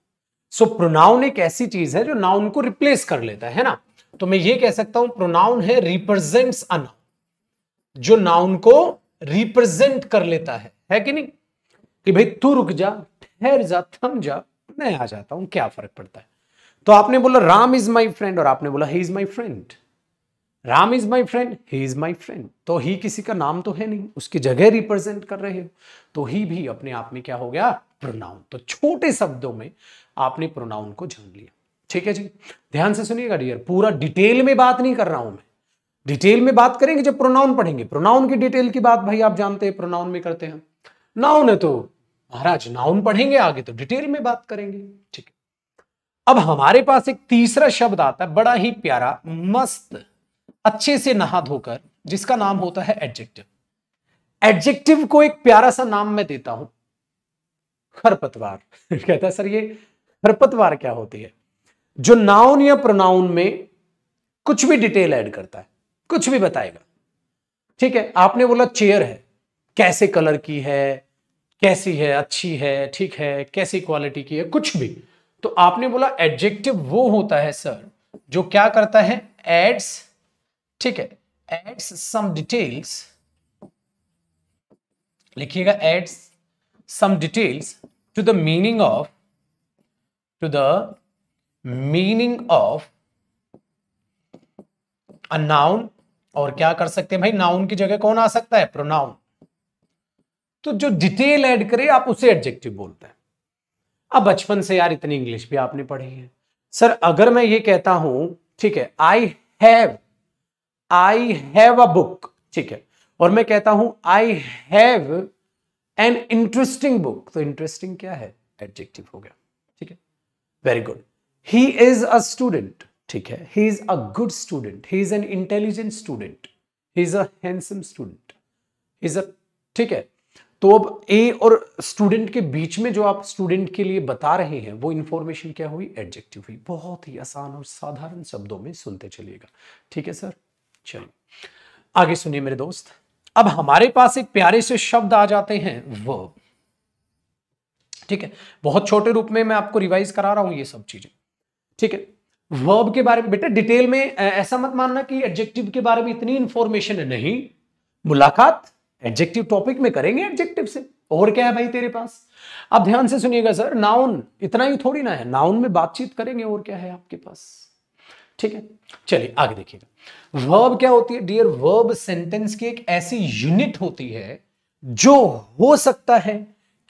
सो प्रोनाउन एक ऐसी चीज़ है जो नाउन को रिप्लेस कर लेता है ना? तो मैं ये कह सकता हूँ प्रोनाउन है रिप्रेजेंट्स अ नाउन जो नाउन को रिप्रेजेंट कर लेता है। है कि नहीं? कि भाई, तू रुक जा ठहर जा थम जा मैं आ जाता हूँ, क्या फ़र्क पड़ता है? तो आपने बोला, राम इज़ माई फ्रेंड और आपने बोला he is my friend Ram is my friend he is my friend तो ही किसी का नाम तो है नहीं, उसकी जगह रिप्रेजेंट कर रहे हो। तो ही भी अपने आप में क्या हो गया प्रोनाउन तो छोटे शब्दों में आपने प्रोनाउन को जान लिया। ठीक है जी? ध्यान से सुनिएगा डियर पूरा डिटेल में बात नहीं कर रहा हूँ मैं। डिटेल में बात करेंगे जब प्रोनाउन पढ़ेंगे। प्रोनाउन की डिटेल की बात भाई आप जानते हैं प्रोनाउन में करते हैं। नाउन है तो महाराज, नाउन पढ़ेंगे आगे तो डिटेल में बात करेंगे। ठीक है। अब हमारे पास एक तीसरा शब्द आता है, बड़ा ही प्यारा, मस्त, अच्छे से नहा धोकर, जिसका नाम होता है एडजेक्टिव एडजेक्टिव को एक प्यारा सा नाम मैं देता हूँ। खरपतवार। कहता है, सर, ये खरपतवार क्या होती है? जो नाउन या प्रोनाउन में कुछ भी डिटेल ऐड करता है, कुछ भी बताएगा। ठीक है, आपने बोला चेयर है। कैसे कलर की है? कैसी है, अच्छी है, ठीक है, कैसी क्वालिटी की है, कुछ भी। तो आपने बोला एडजेक्टिव वो होता है सर जो क्या करता है? एड्स ठीक है एड्स सम डिटेल्स लिखिएगा adds some details to the meaning of to the meaning of a noun और क्या कर सकते हैं भाई? नाउन की जगह कौन आ सकता है? प्रोनाउन तो जो डिटेल ऐड करे, आप उसे एडजेक्टिव बोलते हैं। अब बचपन से यार इतनी इंग्लिश भी आपने पढ़ी है। सर, अगर मैं ये कहता हूँ, ठीक है I have I have a book ठीक है, और मैं कहता हूँ I have an interesting book तो इंटरेस्टिंग क्या है? एडजेक्टिव हो गया, ठीक है very good he is a student ठीक है he is a good student he is an intelligent student he is a handsome student is a ठीक है तो अब ए और स्टूडेंट के बीच में जो आप स्टूडेंट के लिए बता रहे हैं, वो इंफॉर्मेशन क्या हुई? एडजेक्टिव हुई। बहुत ही आसान और साधारण शब्दों में सुनते चलिएगा। ठीक है सर चलिए। आगे सुनिए मेरे दोस्त। अब हमारे पास एक प्यारे से शब्द आ जाते हैं वर्ब ठीक है? बहुत छोटे रूप में मैं आपको रिवाइज करा रहा हूँ ये सब चीज़ें। ठीक है? वर्ब के बारे में, बेटा डिटेल में ऐसा मत मानना कि एडजेक्टिव के बारे में इतनी इंफॉर्मेशन है नहीं। मुलाकात एडजेक्टिव टॉपिक में करेंगे एडजेक्टिव से। और क्या है भाई तेरे पास? अब ध्यान से सुनिएगा सर नाउन इतना ही थोड़ी ना है। नाउन में बातचीत करेंगे और क्या है आपके पास? ठीक है, चलिए आगे देखिएगा। वर्ब क्या होती है? डियर वर्ब सेंटेंस की एक ऐसी यूनिट होती है जो हो सकता है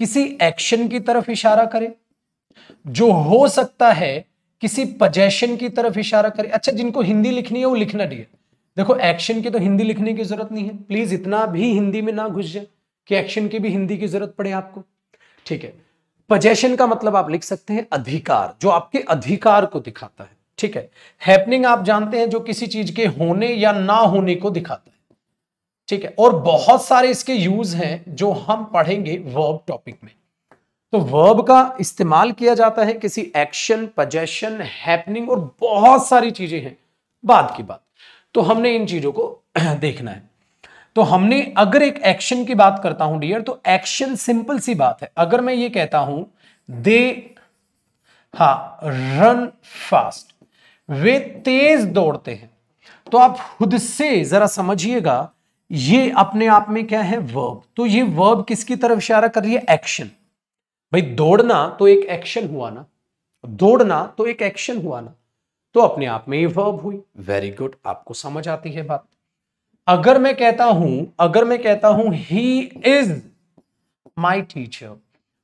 किसी एक्शन की तरफ़ इशारा करे, जो हो सकता है किसी पजेशन की तरफ़ इशारा करे। अच्छा जिनको हिंदी लिखनी है, वो लिखना डियर देखो एक्शन की तो हिंदी लिखने की ज़रूरत नहीं है। प्लीज़ इतना भी हिंदी में ना घुस जाए कि एक्शन की भी हिंदी की ज़रूरत पड़े आपको। ठीक है? पजेशन का मतलब आप लिख सकते हैं अधिकार, जो आपके अधिकार को दिखाता है। ठीक है? हैपनिंग आप जानते हैं जो किसी चीज़ के होने या ना होने को दिखाता है। ठीक है? और बहुत सारे इसके यूज़ हैं जो हम पढ़ेंगे वर्ब टॉपिक में। तो वर्ब का इस्तेमाल किया जाता है किसी एक्शन पजेशन हैपनिंग और बहुत सारी चीज़ें हैं। बाद की बात। तो हमने इन चीज़ों को देखना है। तो हमने अगर एक एक्शन की बात करता हूँ डियर तो एक्शन सिंपल सी बात है। अगर मैं ये कहता हूँ दे हा रन फास्ट वे तेज दौड़ते हैं। तो आप खुद से जरा समझिएगा, ये अपने आप में क्या है? वर्ब तो ये वर्ब किसकी तरफ़ इशारा कर रही है? एक्शन भाई, दौड़ना तो एक एक्शन हुआ ना। दौड़ना तो एक एक्शन हुआ ना। तो अपने आप में ये वर्ब हुई। वेरी गुड आपको समझ आती है बात। अगर मैं कहता हूँ, अगर मैं कहता हूँ ही इज़ माई टीचर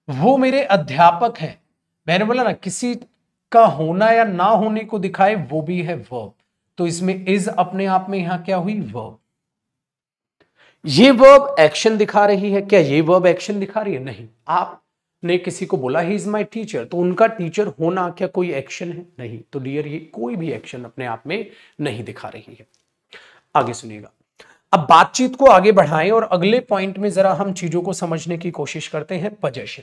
वो मेरे अध्यापक हैं। मैंने बोला ना, किसी का होना या ना होने को दिखाए, वो भी है वर्ब तो इसमें इज़ अपने आप में यहाँ क्या हुई? वर्ब ये वर्ब एक्शन दिखा रही है? क्या ये वर्ब एक्शन दिखा रही है? नहीं। आपने किसी को बोला ही इज़ माई टीचर तो उनका टीचर होना क्या कोई एक्शन है? नहीं। तो डियर ये कोई भी एक्शन अपने आप में नहीं दिखा रही है। आगे सुनिएगा। अब बातचीत को आगे बढ़ाएँ और अगले पॉइंट में जरा हम चीज़ों को समझने की कोशिश करते हैं पजेशन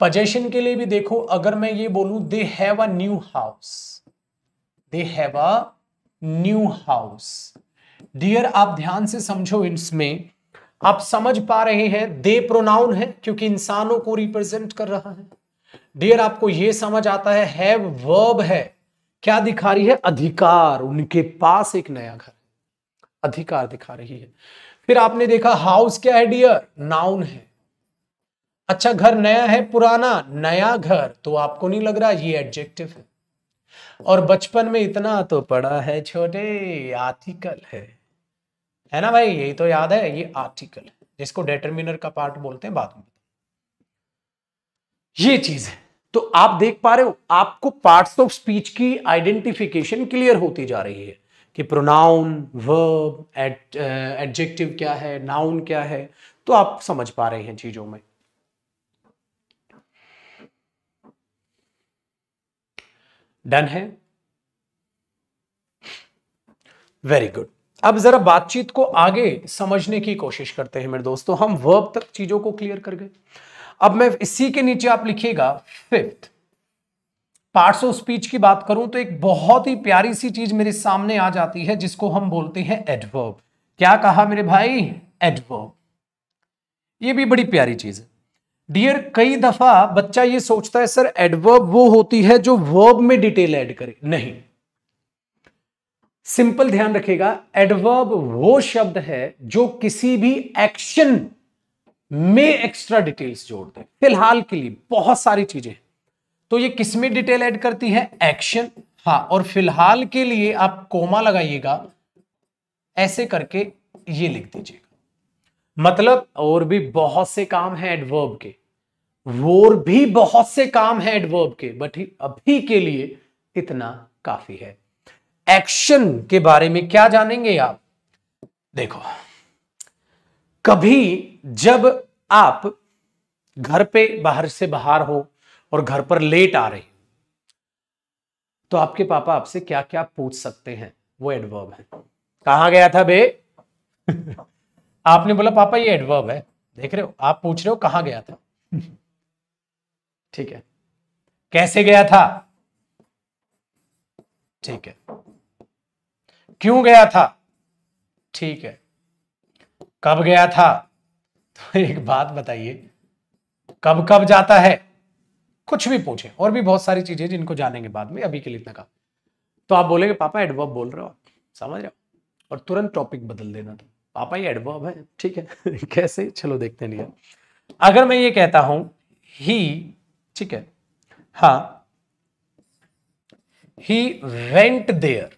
पजेशन के लिए भी देखो, अगर मैं ये बोलूँ they have a new house they have a new house dear आप ध्यान से समझो इसमें आप समझ पा रहे हैं दे प्रोनाउन है, क्योंकि इंसानों को रिप्रेजेंट कर रहा है। डियर आपको यह समझ आता है हैव वर्ब है। क्या दिखा रही है? अधिकार, उनके पास एक नया घर अधिकार दिखा रही है। फिर आपने देखा हाउस क्या है डियर नाउन है। अच्छा घर नया है, पुराना, नया घर तो आपको नहीं लग रहा ये एडजेक्टिव है? और बचपन में इतना तो पड़ा है, छोटे आर्टिकल है। है ना भाई? यही तो याद है, ये आर्टिकल जिसको डेटरमिनर का पार्ट बोलते हैं, बाद में ये चीज़ है। तो आप देख पा रहे हो, आपको पार्ट्स ऑफ़ स्पीच की आइडेंटिफिकेशन क्लियर होती जा रही है कि प्रोनाउन वर्ब एडजेक्टिव क्या है नाउन क्या है तो आप समझ पा रहे हैं चीज़ों में। डन है? वेरी गुड अब जरा बातचीत को आगे समझने की कोशिश करते हैं मेरे दोस्तों। हम वर्ब तक चीज़ों को क्लियर कर गए। अब मैं इसी के नीचे आप लिखिएगा फिफ्थ पार्ट्स ऑफ़ स्पीच की बात करूँ तो एक बहुत ही प्यारी सी चीज़ मेरे सामने आ जाती है, जिसको हम बोलते हैं एडवर्ब क्या कहा मेरे भाई? एडवर्ब ये भी बड़ी प्यारी चीज़ है। डियर कई दफ़ा बच्चा ये सोचता है, सर एडवर्ब वो होती है जो वर्ब में डिटेल ऐड करे। नहीं। सिंपल ध्यान रखेगा एडवर्ब वो शब्द है जो किसी भी एक्शन में एक्स्ट्रा डिटेल्स जोड़ दे। फ़िलहाल के लिए बहुत सारी चीज़ें तो ये किसमें डिटेल ऐड करती है? एक्शन हाँ और फ़िलहाल के लिए आप कोमा लगाइएगा, ऐसे करके ये लिख दीजिएगा। मतलब और भी बहुत से काम हैं एडवर्ब के। और भी बहुत से काम हैं एडवर्ब के बट अभी के लिए इतना काफ़ी है। एक्शन के बारे में क्या जानेंगे आप? देखो कभी जब आप घर पे बाहर से बाहर हो और घर पर लेट आ रहे तो आपके पापा आपसे क्या क्या पूछ सकते हैं? वो एडवर्ब है। कहा गया था बे? आपने बोला पापा ये एडवर्ब है। देख रहे हो आप पूछ रहे हो कहाँ गया था? ठीक है। कैसे गया था? ठीक है। क्यों गया था? ठीक है। कब गया था? तो एक बात बताइए। कब कब जाता है? कुछ भी पूछे, और भी बहुत सारी चीज़ें जिनको जानेंगे बाद में, अभी के लिए इतना कहा। तो आप बोलेंगे, पापा, एडवर्ब बोल रहे हो समझ रहे हो? और तुरंत टॉपिक बदल देना था पापा, ये एडवर्ब है? ठीक है। कैसे? चलो, देखते हैं अगर मैं ये कहता हूँ, ही, ठीक है, हा ही वेंट देयर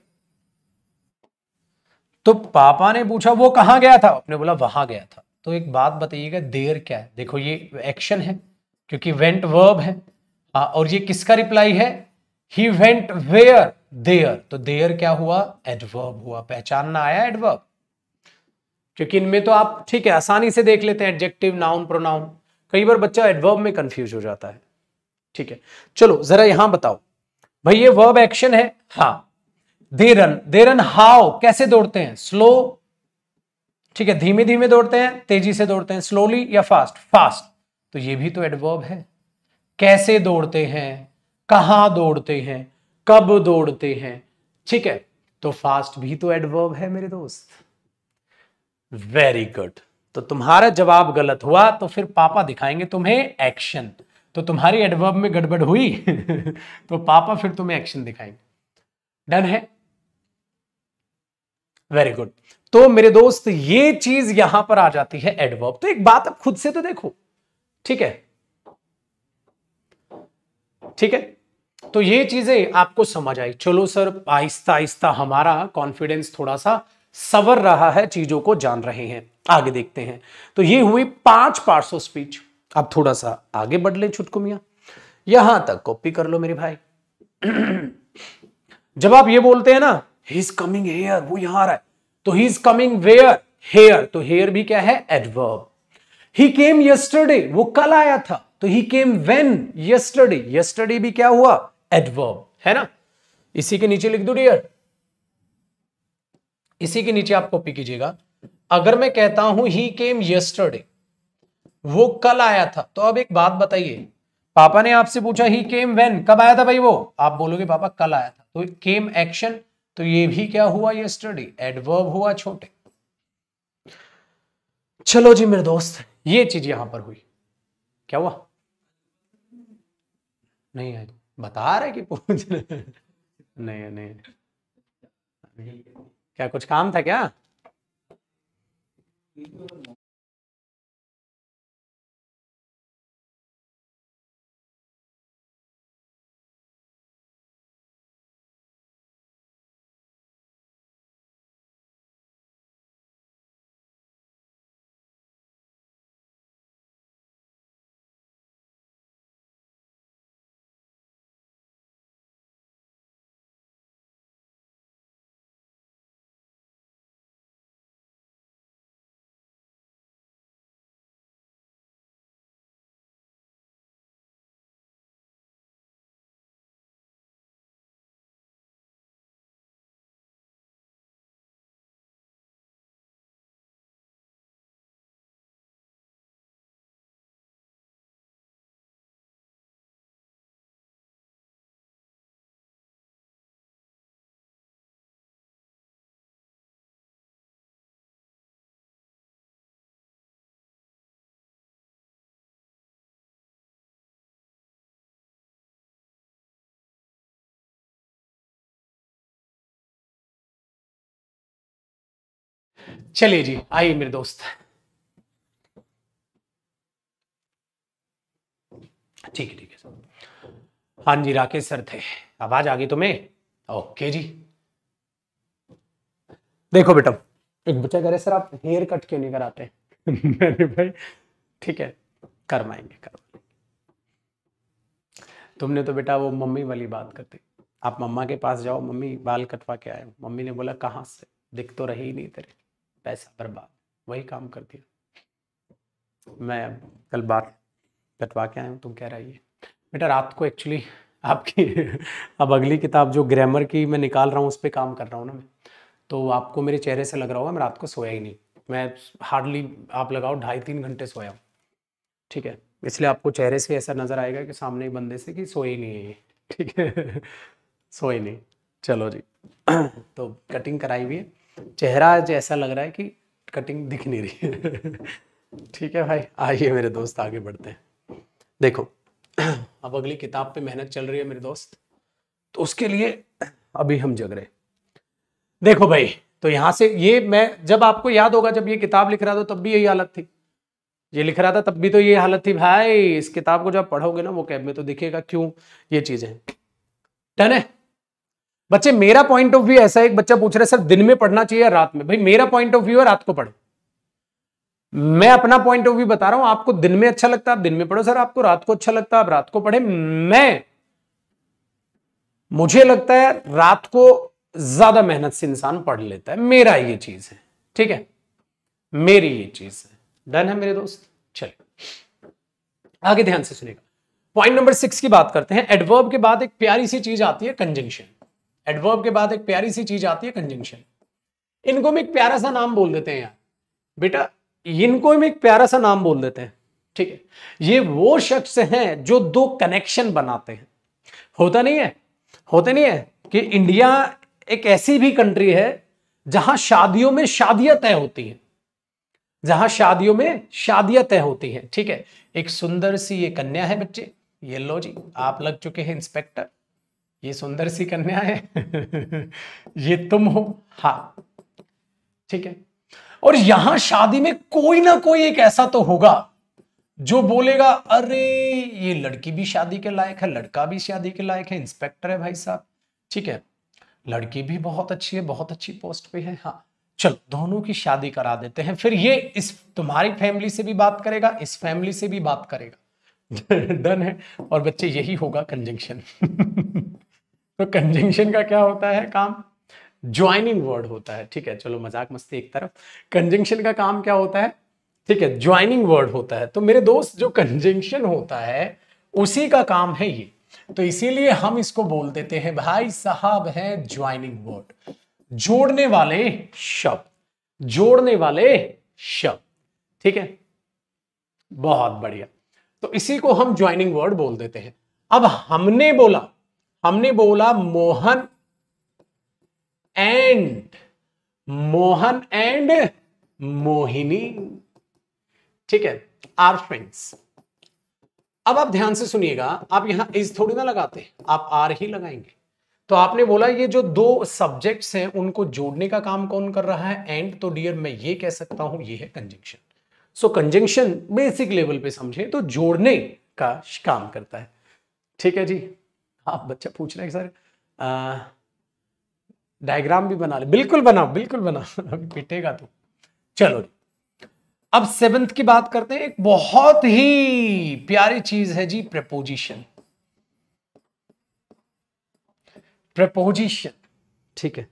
तो पापा ने पूछा वो कहाँ गया था? आपने बोला वहाँ गया था। तो एक बात बताइएगा देर क्या है? देखो ये एक्शन है क्योंकि वेंट वर्ब है। आ, और ये किसका रिप्लाई है? ही वेंट वेयर देयर तो देयर क्या हुआ? एडवर्ब हुआ। पहचानना आया एडवर्ब क्योंकि इनमें तो आप ठीक है आसानी से देख लेते हैं एडजेक्टिव नाउन प्रोनाउन कई बार बच्चा एडवर्ब में कंफ्यूज हो जाता है। ठीक है चलो जरा यहाँ बताओ। भाई ये वर्ब एक्शन है? हा they run they run how कैसे दौड़ते हैं? स्लो ठीक है धीमे धीमे दौड़ते हैं, तेज़ी से दौड़ते हैं स्लोली या फास्ट फास्ट तो ये भी तो एडवर्ब है। कैसे दौड़ते हैं? कहाँ दौड़ते हैं? कब दौड़ते हैं? ठीक है तो फास्ट भी तो एडवर्ब है मेरे दोस्त। वेरी गुड तो तुम्हारा जवाब गलत हुआ तो फिर पापा दिखाएँगे तुम्हें एक्शन तो तुम्हारी एडवर्ब में गड़बड़ हुई तो पापा फिर तुम्हें एक्शन दिखाएँगे। डन है? वेरी गुड तो मेरे दोस्त, ये चीज़ यहाँ पर आ जाती है एडवर्ब तो एक बात अब खुद से तो देखो। ठीक है? ठीक है? तो ये चीज़ें आपको समझ आई। चलो सर, आहिस्ता आहिस्ता हमारा कॉन्फिडेंस थोड़ा सा सवर रहा है, चीज़ों को जान रहे हैं। आगे देखते हैं। तो ये हुई पाँच पार्ट्स ऑफ़ स्पीच अब थोड़ा सा आगे बढ़ ले छुटकुमिया। यहाँ तक कॉपी कर लो मेरे भाई। जब आप ये बोलते हैं ना इज़ कमिंग हेयर वो यहाँ आ रहा है। तो he is coming where here तो हेयर भी क्या है? एडवर्ब ही केम यस्टरडे वो कल आया था। तो he came when yesterday yesterday भी क्या हुआ? एडवर्ब है ना? इसी के नीचे लिख दो डियर इसी के नीचे आप कॉपी कीजिएगा। अगर मैं कहता हूँ ही केम यस्टरडे वो कल आया था। तो अब एक बात बताइए। पापा ने आपसे पूछा ही केम वेन कब आया था भाई वो? आप बोलोगे, पापा, कल आया था। तो केम एक्शन तो ये भी क्या हुआ ये स्टडी एडवर्ब हुआ छोटे। चलो जी मेरे दोस्त। ये चीज़ यहाँ पर हुई। क्या हुआ? नहीं है बता रहे कि पूछ नहीं नहीं। क्या कुछ काम था क्या? चलिए जी, आइए मेरे दोस्त। ठीक है ठीक है। हाँ जी, राकेश सर थे। आवाज़ आ गई तुम्हें? ओके जी। देखो बेटा, एक बच्चा कह रहे सर, आप हेयर कट क्यों नहीं कराते? मैंने भाई, ठीक है, करवाएँगे करवाएँगे। तुमने तो बेटा, वो मम्मी वाली बात करते आप मम्मा के पास जाओ, मम्मी बाल कटवा के आए। मम्मी ने बोला, कहाँ से? दिख तो रही नहीं तेरे। पैसा बर्बाद वही काम कर दिया मैं कल बात कटवा के आया हूँ, तुम कह रही है बेटा, रात को एक्चुअली आपकी अब अगली किताब जो ग्रामर की मैं निकाल रहा हूँ, उस पर काम कर रहा हूँ ना मैं। तो आपको मेरे चेहरे से लग रहा होगा, मैं रात को सोया ही नहीं। मैं हार्डली आप लगाओ, ढाई तीन घंटे सोया हूँ। ठीक है? इसलिए आपको चेहरे से ऐसा नज़र आएगा कि सामने बंदे से कि सोए ही नहीं है ये। ठीक है? सोए नहीं। चलो जी। तो कटिंग कराई हुई है। चेहरा आज ऐसा लग रहा है कि कटिंग दिख नहीं रही ठीक है भाई, आइए मेरे दोस्त आगे बढ़ते हैं। देखो, अब अगली किताब पे मेहनत चल रही है मेरे दोस्त। तो उसके लिए अभी हम जग रहे देखो भाई तो यहाँ से ये मैं, जब आपको याद होगा जब ये किताब लिख रहा था, तब भी यही हालत थी। ये लिख रहा था, तब भी तो ये हालत थी। भाई, इस किताब को जब पढ़ोगे ना, वो कैब में तो दिखेगा क्यों? ये चीज़ें। डन है? बच्चे, मेरा पॉइंट ऑफ़ व्यू ऐसा है, एक बच्चा पूछ रहा है, सर, दिन में पढ़ना चाहिए या रात में? भाई, मेरा पॉइंट ऑफ़ व्यू है, रात को पढ़ो। मैं अपना पॉइंट ऑफ़ व्यू बता रहा हूँ, आपको दिन में अच्छा लगता है, आप दिन में पढ़ो। सर, आपको रात को अच्छा लगता है, आप रात को पढ़े। मैं, मुझे लगता है, रात को ज़्यादा मेहनत से इंसान पढ़ लेता है। मेरा ये चीज़ है, ठीक है? मेरी ये चीज़ है। डन है मेरे दोस्त? चले आगे ध्यान से सुनेगा पॉइंट नंबर सिक्स की बात करते हैं। एडवर्ब के बाद एक प्यारी सी चीज़ आती है कंजंक्शन एडवर्ब के बाद एक प्यारी सी चीज़ आती है कंजंक्शन इनको हम एक प्यारा सा नाम बोल देते हैं यार। बेटा, इनको हम एक प्यारा सा नाम बोल देते हैं। ठीक है? ये वो शख्स हैं जो दो कनेक्शन बनाते हैं। होता नहीं है? होते नहीं है कि इंडिया एक ऐसी भी कंट्री है जहाँ शादियों में शादियाँ तय होती हैं। जहाँ शादियों में शादियाँ तय होती हैं। ठीक है? एक सुंदर सी ये कन्या है बच्चे। ये लो जी, आप लग चुके हैं इंस्पेक्टर ये सुंदर सी कन्या है। ये तुम हो। हाँ। ठीक है। और यहाँ शादी में कोई ना कोई एक ऐसा तो होगा, जो बोलेगा, अरे, ये लड़की भी शादी के लायक है, लड़का भी शादी के लायक है, इंस्पेक्टर है भाई साहब। ठीक है। लड़की भी बहुत अच्छी है, बहुत अच्छी पोस्ट पे है। हाँ। चलो, दोनों की शादी करा देते हैं। फिर ये इस तुम्हारी फैमिली से भी बात करेगा, इस फैमिली से भी बात करेगा। डन है। और बच्चे, यही होगा कंजंक्शन तो कंजंक्शन का क्या होता है काम? ज्वाइनिंग वर्ड होता है, ठीक है? चलो, मज़ाक मस्ती एक तरफ़। कंजंक्शन का काम क्या होता है? ठीक है ज्वाइनिंग वर्ड होता है। तो मेरे दोस्त, जो कंजंक्शन होता है, उसी का काम है ये। तो इसीलिए हम इसको बोल देते हैं, भाई साहब है ज्वाइनिंग वर्ड जोड़ने वाले शब्द। जोड़ने वाले शब्द। ठीक है? बहुत बढ़िया। तो इसी को हम ज्वाइनिंग वर्ड बोल देते हैं। अब हमने बोला हमने बोला मोहन एंड मोहन एंड मोहिनी। ठीक है आर फ्रेंड्स अब आप ध्यान से सुनिएगा, आप यहाँ इस थोड़ी ना लगाते, आप आर ही लगाएँगे। तो आपने बोला ये जो दो सब्जेक्ट्स हैं, उनको जोड़ने का काम कौन कर रहा है? एंड तो डियर मैं ये कह सकता हूँ, ये है conjunction so conjunction basic level पे समझे तो जोड़ने का काम करता है। ठीक है जी? आप बच्चा पूछ रहे हैं सर। डायग्राम भी बना ले। बिल्कुल बनाओ बिल्कुल बनाओ। अभी पिटेगा तो। चलो अब सेवेंथ की बात करते हैं। एक बहुत ही प्यारी चीज़ है जी प्रपोजिशन प्रपोजिशन ठीक है।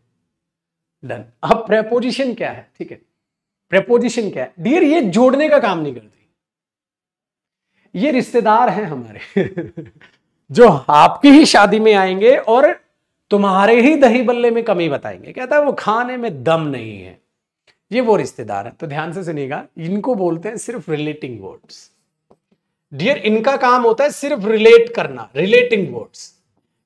डन अब प्रपोजिशन क्या है? ठीक है। प्रपोजिशन क्या है? डियर ये जोड़ने का काम नहीं करती। ये रिश्तेदार हैं हमारे। जो आपकी ही शादी में आएँगे और तुम्हारे ही दही बल्ले में कमी बताएँगे। कहता है, वो खाने में दम नहीं है। ये वो रिश्तेदार है। तो ध्यान से सुनिएगा, इनको बोलते हैं सिर्फ़ रिलेटिंग वर्ड्स डियर इनका काम होता है सिर्फ़ रिलेट करना रिलेटिंग वर्ड्स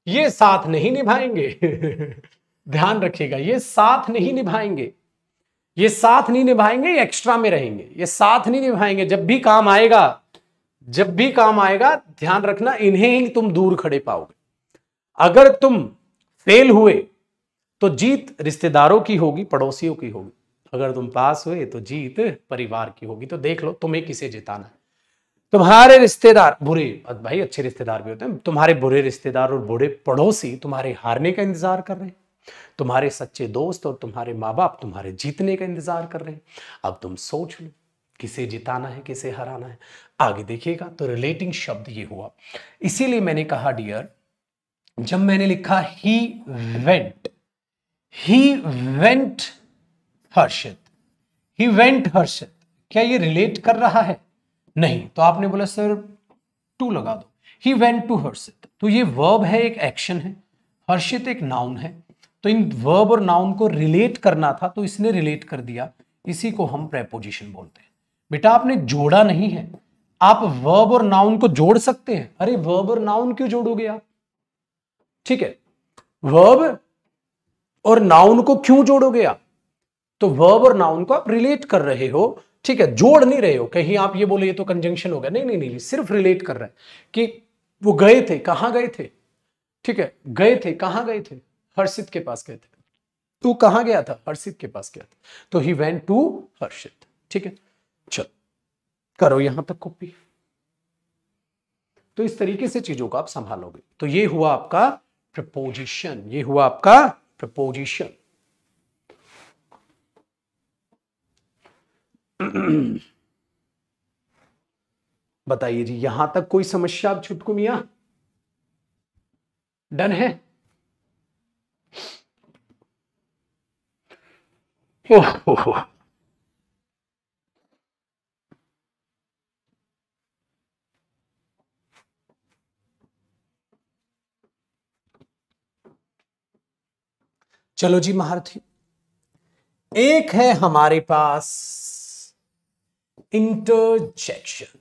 ये साथ नहीं निभाएँगे। ध्यान रखिएगा, ये साथ नहीं निभाएँगे। ये साथ नहीं निभाएँगे एक्स्ट्रा में रहेंगे। ये साथ नहीं निभाएँगे, जब भी काम आएगा जब भी काम आएगा, ध्यान रखना, इन्हें ही तुम दूर खड़े पाओगे। अगर तुम फेल हुए तो जीत रिश्तेदारों की होगी, पड़ोसियों की होगी। अगर तुम पास हुए तो जीत परिवार की होगी। तो देख लो, तुम्हें किसे जिताना है। तुम्हारे रिश्तेदार, बुरे, भाई, अच्छे रिश्तेदार भी होते हैं। तुम्हारे बुरे रिश्तेदार और बुरे पड़ोसी तुम्हारे हारने का इंतज़ार कर रहे हैं। तुम्हारे सच्चे दोस्त और तुम्हारे माँ बाप तुम्हारे जीतने का इंतज़ार कर रहे हैं। अब तुम सोच लो, किसे जिताना है, किसे हराना है। आगे देखिएगा तो रिलेटिंग शब्द ये हुआ। इसीलिए मैंने कहा डियर जब मैंने लिखा he went he went Harshit he went Harshit, क्या ये रिलेट कर रहा है? नहीं तो आपने बोला सर टू लगा दो ही वेंट टू हर्षित। तो ये वर्ब है, एक एक्शन है, हर्षित एक नाउन है। तो इन वर्ब और नाउन को रिलेट करना था तो इसने रिलेट कर दिया। इसी को हम प्रेपोजिशन बोलते हैं। बेटा, आपने जोड़ा नहीं है आप वर्ब और नाउन को जोड़ सकते हैं। अरे वर्ब और नाउन क्यों जोड़ोगे आप? ठीक है। वर्ब और नाउन को क्यों जोड़ोगे आप? तो वर्ब और नाउन को आप रिलेट कर रहे हो। ठीक है, जोड़ नहीं रहे हो। कहीं आप ये बोले, ये तो कंजंक्शन हो गया। नहीं नहीं नहीं सिर्फ़ रिलेट कर रहे हैं कि वो गए थे, कहाँ गए थे? ठीक है, गए थे, कहाँ गए थे? हर्षित के पास गए थे। तू कहाँ गया था? हर्षित के पास गया था। तो ही वेंट टू हर्षित। ठीक है। करो यहाँ तक कॉपी। तो इस तरीके से चीज़ों को आप संभालोगे। तो ये हुआ आपका प्रपोजिशन, ये हुआ आपका प्रपोजिशन। बताइए जी, यहाँ तक कोई समस्या आप छुटकू मिया डन है? ओह। चलो जी, महारथी। एक है हमारे पास इंटरजेक्शन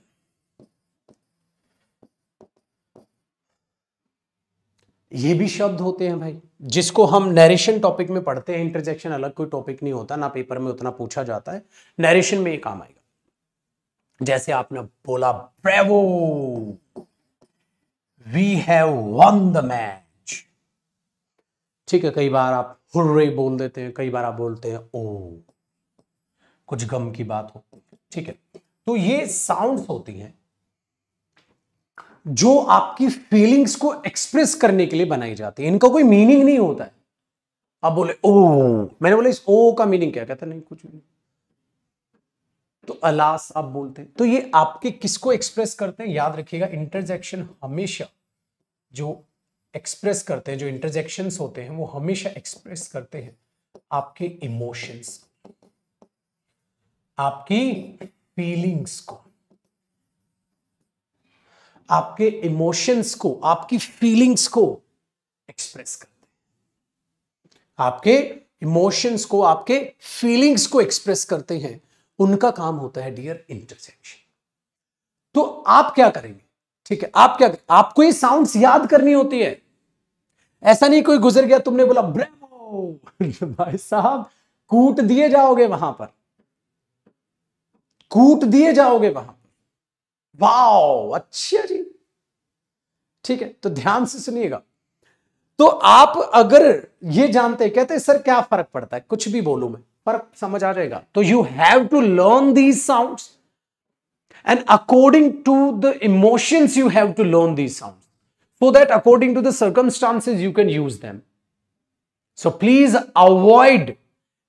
ये भी शब्द होते हैं भाई, जिसको हम नरेशन टॉपिक में पढ़ते हैं। इंटरजेक्शन अलग कोई टॉपिक नहीं होता, ना पेपर में उतना पूछा जाता है। नरेशन में ये काम आएगा। जैसे आपने बोला bravo we have won the match ठीक है, कई बार आप हुर्रे बोल देते हैं, कई बार आप बोलते हैं, ओ, कुछ गम की बात हो। ठीक है? तो ये साउंड्स होती हैं जो आपकी फीलिंग्स को एक्सप्रेस करने के लिए बनाई जाती है। इनका कोई मीनिंग नहीं होता है। आप बोले, ओ, मैंने बोला, इस ओ का मीनिंग क्या? कहता नहीं, कुछ नहीं। तो अलास आप बोलते हैं। तो ये आपके किसको एक्सप्रेस करते हैं? याद रखिएगा इंटरजेक्शन हमेशा जो एक्सप्रेस करते हैं, जो इंटरजेक्शंस होते हैं, वो हमेशा एक्सप्रेस करते हैं आपके इमोशंस आपकी फीलिंग्स को, आपके इमोशंस को, आपकी फीलिंग्स को एक्सप्रेस करते हैं। आपके इमोशंस को, आपके फीलिंग्स को एक्सप्रेस करते हैं। उनका काम होता है डियर इंटरसेक्शन तो आप क्या करेंगे? ठीक है, आप क्या, आपको ये साउंड्स याद करनी होती है। ऐसा नहीं कोई गुजर गया, तुमने बोला ब्रेमो भाई साहब, कूट दिए जाओगे वहाँ पर। कूट दिए जाओगे वहाँ पर। वाओ अच्छा जी। ठीक है तो ध्यान से सुनिएगा। तो आप अगर ये जानते, कहते हैं सर, क्या फ़र्क पड़ता है? कुछ भी बोलू मैं, फ़र्क समझ आ जाएगा। तो you have to learn these sounds and according to the emotions you have to learn these sound so that according to the circumstances, you can use them. So please avoid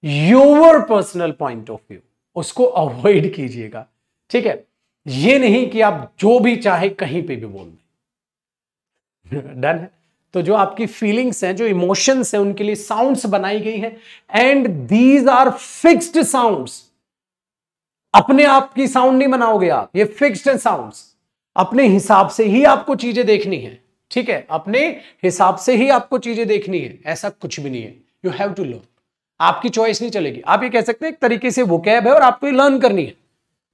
your personal point of view. उसको avoid कीजिएगा। ठीक है? ये नहीं कि आप जो भी चाहे कहीं पे भी बोल दें। डन है? तो जो आपकी फीलिंग्स हैं, जो इमोशंस हैं, उनके लिए साउंड्स बनाई गई हैं। And these are fixed sounds अपने आप की साउंड नहीं बनाओगे आप, ये फिक्स्ड साउंड्स अपने हिसाब से ही आपको चीज़ें देखनी है, ठीक है? अपने हिसाब से ही आपको चीज़ें देखनी है, ऐसा कुछ भी नहीं है। यू हैव टू लर्न आपकी चॉइस नहीं चलेगी। आप ये कह सकते हैं, एक तरीके से वो कैब है और आपको लर्न करनी है।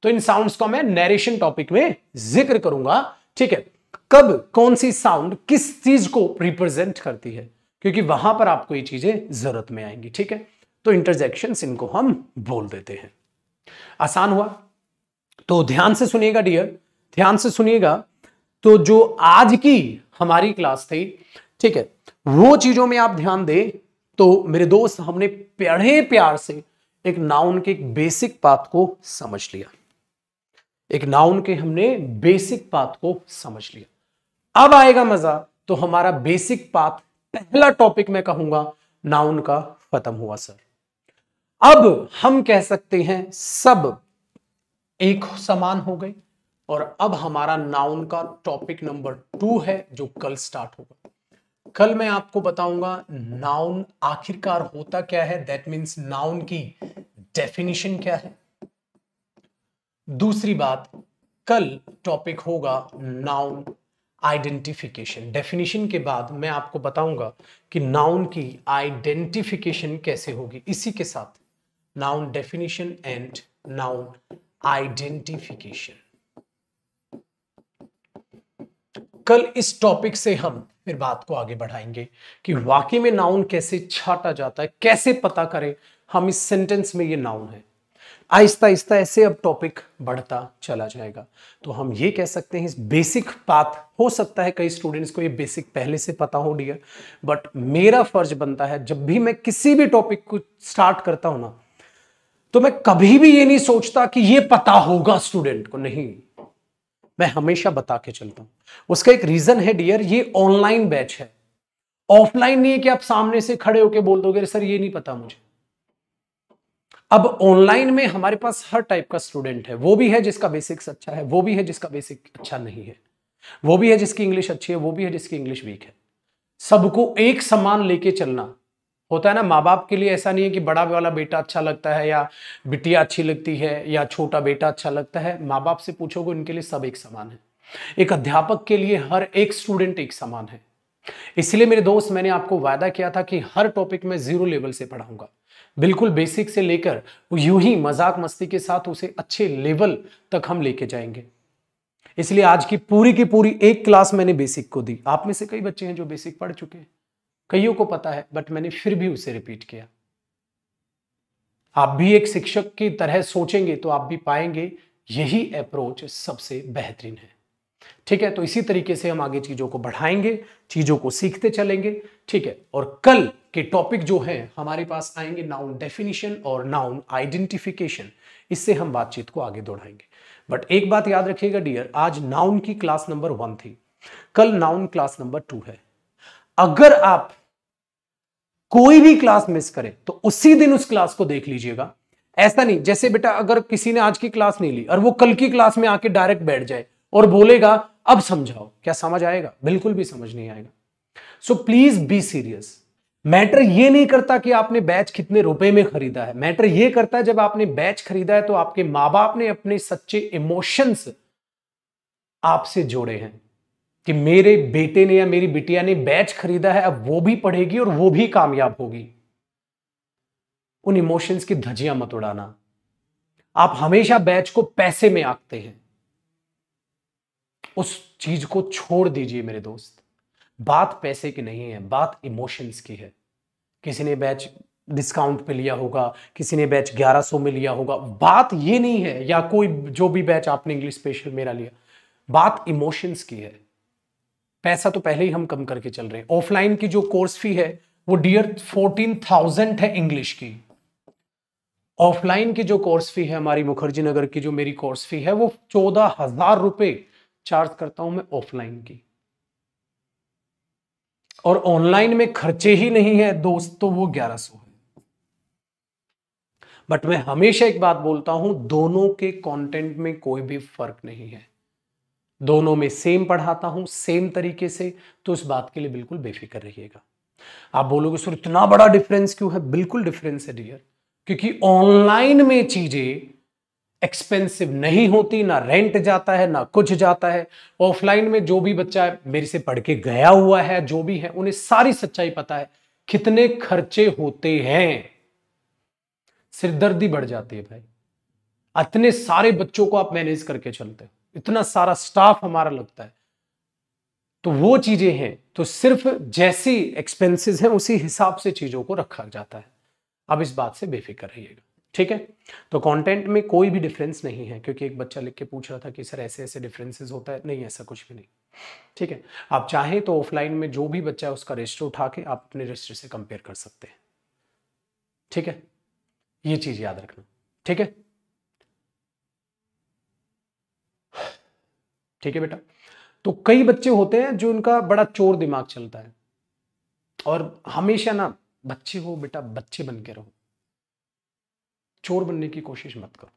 तो इन साउंड्स को मैं नरेशन टॉपिक में ज़िक्र करूँगा, ठीक है? कब कौन सी साउंड किस चीज़ को रिप्रेजेंट करती है? क्योंकि वहाँ पर आपको ये चीज़ें ज़रूरत में आएँगी, ठीक है? तो इंटरजेक्शन इनको हम बोल देते हैं। आसान हुआ। तो ध्यान से सुनिएगा डियर ध्यान से सुनिएगा। तो जो आज की हमारी क्लास थी, ठीक है, वो चीज़ों में आप ध्यान दें तो मेरे दोस्त, हमने पढ़े प्यार से एक नाउन के एक बेसिक बात को समझ लिया। एक नाउन के हमने बेसिक बात को समझ लिया। अब आएगा मज़ा तो हमारा बेसिक पाथ पहला टॉपिक मैं कहूँगा नाउन का खत्म हुआ सर अब हम कह सकते हैं सब एक समान हो गए और अब हमारा नाउन का टॉपिक नंबर टू है जो कल स्टार्ट होगा। कल मैं आपको बताऊँगा नाउन आखिरकार होता क्या है दैट मीन्स नाउन की डेफिनेशन क्या है। दूसरी बात, कल टॉपिक होगा नाउन आइडेंटिफिकेशन डेफिनेशन के बाद मैं आपको बताऊँगा कि नाउन की आइडेंटिफिकेशन कैसे होगी। इसी के साथ noun definition and noun identification कल इस टॉपिक से हम फिर बात को आगे बढ़ाएँगे कि वाकई में नाउन कैसे छाटा जाता है, कैसे पता करें हम इस सेंटेंस में ये नाउन है। आहिस्ता आहिस्ता ऐसे अब टॉपिक बढ़ता चला जाएगा। तो हम ये कह सकते हैं इस बेसिक बात हो सकता है कई स्टूडेंट्स को ये बेसिक पहले से पता हो डियर बट मेरा फ़र्ज़ बनता है जब भी मैं किसी भी टॉपिक को स्टार्ट करता हूँ ना तो मैं कभी भी ये नहीं सोचता कि ये पता होगा स्टूडेंट को। नहीं। मैं हमेशा बता के चलता हूँ। उसका एक रीजन है डियर ये ऑनलाइन बैच है। ऑफलाइन नहीं है कि आप सामने से खड़े होके बोल दोगे सर, ये नहीं पता मुझे। अब ऑनलाइन में हमारे पास हर टाइप का स्टूडेंट है। वो भी है जिसका बेसिक्स अच्छा है, वो भी है जिसका बेसिक अच्छा नहीं है। वो भी है जिसकी इंग्लिश अच्छी है, वो भी है जिसकी इंग्लिश वीक है। सबको एक समान लेके चलना। होता है ना माँ बाप के लिए ऐसा नहीं है कि बड़ा वाला बेटा अच्छा लगता है या बिटिया अच्छी लगती है या छोटा बेटा अच्छा लगता है। माँ बाप से पूछोगे उनके लिए सब एक समान है। एक अध्यापक के लिए हर एक स्टूडेंट एक समान है। इसलिए मेरे दोस्त, मैंने आपको वायदा किया था कि हर टॉपिक में ज़ीरो लेवल से पढ़ाऊँगा। बिल्कुल बेसिक से लेकर यूँ ही मज़ाक मस्ती के साथ उसे अच्छे लेवल तक हम लेके जाएँगे। इसलिए आज की पूरी की पूरी एक क्लास मैंने बेसिक को दी। आप में से कई बच्चे हैं जो बेसिक पढ़ चुके हैं। कईयों को पता है बट मैंने फिर भी उसे रिपीट किया। आप भी एक शिक्षक की तरह सोचेंगे तो आप भी पाएँगे, यही अप्रोच सबसे बेहतरीन है। ठीक है तो इसी तरीके से हम आगे चीज़ों को बढ़ाएँगे, चीज़ों को सीखते चलेंगे, ठीक है, और कल के टॉपिक जो है, हमारे पास आएँगे नाउन डेफिनेशन और नाउन आइडेंटिफिकेशन इससे हम बातचीत को आगे दौड़ाएँगे बट एक बात याद रखिएगा डियर आज नाउन की क्लास नंबर वन थी। कल नाउन क्लास नंबर टू है। अगर आप कोई भी क्लास मिस करे तो उसी दिन उस क्लास को देख लीजिएगा। ऐसा नहीं, जैसे बेटा अगर किसी ने आज की क्लास नहीं ली और वो कल की क्लास में आके डायरेक्ट बैठ जाए और बोलेगा, अब समझाओ। क्या समझ आएगा? बिल्कुल भी समझ नहीं आएगा। So please be serious matter ये नहीं करता कि आपने बैच कितने रुपए में खरीदा है। मैटर ये करता है, जब आपने बैच खरीदा है तो आपके माँ बाप ने अपने सच्चे इमोशंस आपसे जोड़े हैं। कि मेरे बेटे ने या मेरी बिटिया ने बैच खरीदा है, अब वो भी पढ़ेगी और वो भी कामयाब होगी। उन इमोशंस की धजियाँ मत उड़ाना। आप हमेशा बैच को पैसे में आंकते हैं। उस चीज़ को छोड़ दीजिए मेरे दोस्त। बात पैसे की नहीं है, बात इमोशंस की है। किसी ने बैच डिस्काउंट पे लिया होगा, किसी ने बैच 1100 में लिया होगा। बात ये नहीं है, या कोई जो भी बैच आपने इंग्लिश स्पेशल मेरा लिया। बात इमोशंस की है। पैसा तो पहले ही हम कम करके चल रहे हैं। ऑफलाइन की जो कोर्स फ़ी है, वो डियर फोर्टीन थाउज़ेंड है इंग्लिश की। ऑफलाइन की जो कोर्स फ़ी है हमारी मुखर्जी नगर की, जो मेरी कोर्स फ़ी है, वो चौदह हज़ार रुपए चार्ज करता हूँ मैं ऑफलाइन की। और ऑनलाइन में खर्चे ही नहीं है दोस्त तो वो ग्यारह सौ है। बट मैं हमेशा एक बात बोलता हूँ, दोनों के कंटेंट में कोई भी फ़र्क नहीं है। दोनों में सेम पढ़ाता हूँ सेम तरीके से तो इस बात के लिए बिल्कुल बेफिक्र रहिएगा। आप बोलोगे, सर, इतना बड़ा डिफरेंस क्यों है? बिल्कुल डिफरेंस है डियर क्योंकि ऑनलाइन में चीज़ें एक्सपेंसिव नहीं होती, ना रेंट जाता है, ना कुछ जाता है। ऑफलाइन में जो भी बच्चा है मेरे से पढ़ के गया हुआ है, जो भी है, उन्हें सारी सच्चाई पता है, कितने खर्चे होते हैं। सिरदर्दी बढ़ जाती है, भाई। इतने सारे बच्चों को आप मैनेज करके चलते हो। इतना सारा स्टाफ हमारा लगता है। तो वो चीज़ें हैं तो सिर्फ़ जैसी एक्सपेंसेस हैं, उसी हिसाब से चीज़ों को रखा जाता है। अब इस बात से बेफिक्र रहिएगा, ठीक है? तो कंटेंट में कोई भी डिफरेंस नहीं है, क्योंकि एक बच्चा लिख के पूछ रहा था कि सर ऐसे ऐसे डिफरेंसेस होता है। नहीं, ऐसा कुछ भी नहीं, ठीक है? आप चाहें तो ऑफलाइन में जो भी बच्चा है, उसका रजिस्टर उठा के आप अपने रजिस्टर से कंपेयर कर सकते हैं, ठीक है? ये चीज़ याद रखना, ठीक है? ठीक है बेटा? तो कई बच्चे होते हैं जो उनका बड़ा चोर दिमाग चलता है। और हमेशा ना बच्चे हो बेटा बच्चे बन के रहो। चोर बनने की कोशिश मत करो।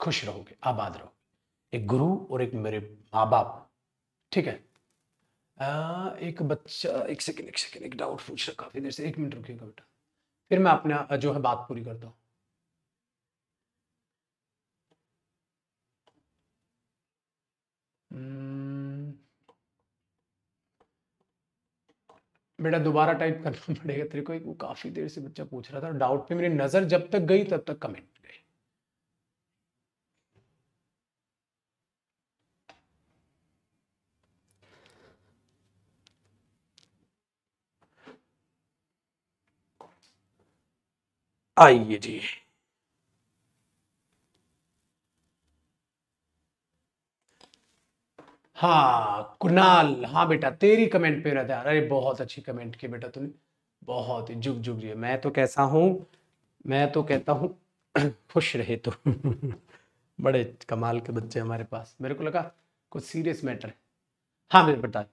खुश रहोगे आबाद रहोगे। एक गुरु और एक मेरे माँ बाप ठीक है? आ, एक बच्चा एक सेकेंड एक सेकेंड एक डाउट पूछ रहा काफ़ी देर से। एक मिनट रुकिएगा बेटा। फिर मैं अपना जो है बात पूरी करता हूँ। बेटा दोबारा टाइप करना पड़ेगा। तेरे को एक वो काफ़ी देर से बच्चा पूछ रहा था। डाउट पे मेरी नज़र जब तक गई, तब तक कमेंट गए आइए जी। हाँ कुणाल। हाँ बेटा, तेरी कमेंट पे रहता है अरे, बहुत अच्छी कमेंट की बेटा तूने। बहुत ही, जुग जुग जी मैं तो कैसा हूँ, मैं तो कहता हूँ, खुश रहे तो। बड़े कमाल के बच्चे हमारे पास। मेरे को लगा, कुछ सीरियस मैटर है। हाँ मेरे बता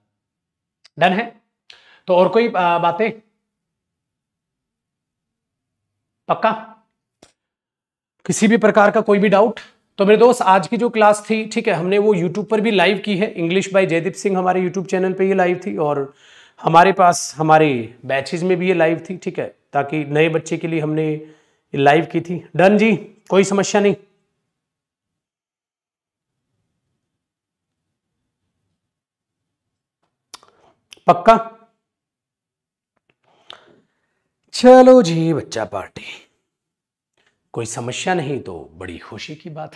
डन है? तो और कोई बातें? पक्का? किसी भी प्रकार का कोई भी डाउट तो मेरे दोस्त, आज की जो क्लास थी, ठीक है, हमने वो यूट्यूब पर भी लाइव की है। इंग्लिश बाय जयदीप सिंह हमारे यूट्यूब चैनल पे ये लाइव थी और हमारे पास, हमारे बैचेज में भी ये लाइव थी, ठीक है, ताकि नए बच्चे के लिए हमने लाइव की थी। डन जी, कोई समस्या नहीं। पक्का? चलो जी, बच्चा पार्टी कोई समस्या नहीं तो बड़ी खुशी की बात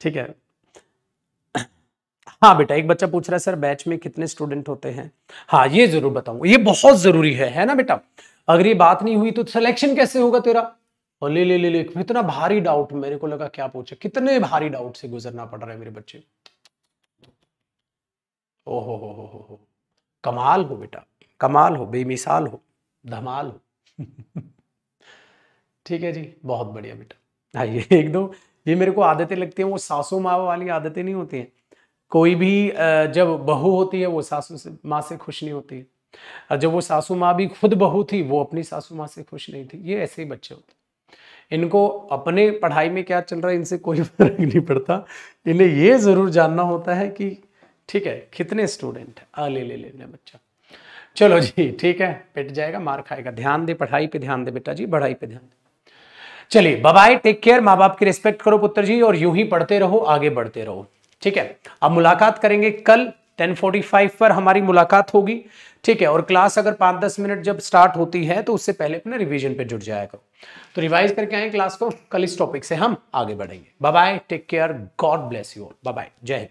ठीक है। हाँ बेटा, एक बच्चा पूछ रहा है, सर, बैच में कितने स्टूडेंट होते हैं? हाँ ये ज़रूर बताऊँगा। ये बहुत ज़रूरी है है ना बेटा? अगर ये बात नहीं हुई तो सिलेक्शन कैसे होगा तेरा? और ले ले ले ले, इतना भारी डाउट मेरे को लगा, क्या पूछे? कितने भारी डाउट से गुजरना पड़ रहा है मेरे बच्चे? ओहो हो हो हो हो। कमाल हो बेटा, कमाल हो, बेमिसाल हो, धमाल हो। ठीक है जी, बहुत बढ़िया बेटा। आइए एक दो ये मेरे को आदतें लगती हैं, वो सासू माँ वाली आदतें नहीं होती हैं। कोई भी जब बहू होती है, वो सासू से, माँ से खुश नहीं होती। और जब वो सासू माँ भी खुद बहू थी, वो अपनी सासू माँ से खुश नहीं थी। ये ऐसे ही बच्चे होते इनको अपने पढ़ाई में क्या चल रहा है, इनसे कोई फ़र्क नहीं पड़ता। इन्हें ये ज़रूर जानना होता है कि, ठीक है, कितने स्टूडेंट है। आ, ले ले ले ले बच्चा। चलो जी, ठीक है, पिट जाएगा, मार खाएगा। ध्यान दे, पढ़ाई पे ध्यान दे बेटा जी, पढ़ाई पे ध्यान दे। चलिए बाय टेक केयर माँ बाप की रिस्पेक्ट करो पुत्र जी और यूँ ही पढ़ते रहो, आगे बढ़ते रहो। ठीक है? अब मुलाकात करेंगे कल 10:45 पर हमारी मुलाकात होगी। ठीक है? और क्लास अगर पाँच दस मिनट जब स्टार्ट होती है तो उससे पहले अपने रिवीजन पे जुट जाया करो। तो रिवाइज करके आए क्लास को, कल इस टॉपिक से हम आगे बढ़ेंगे। Bye take care god bless you bye जय हिंद।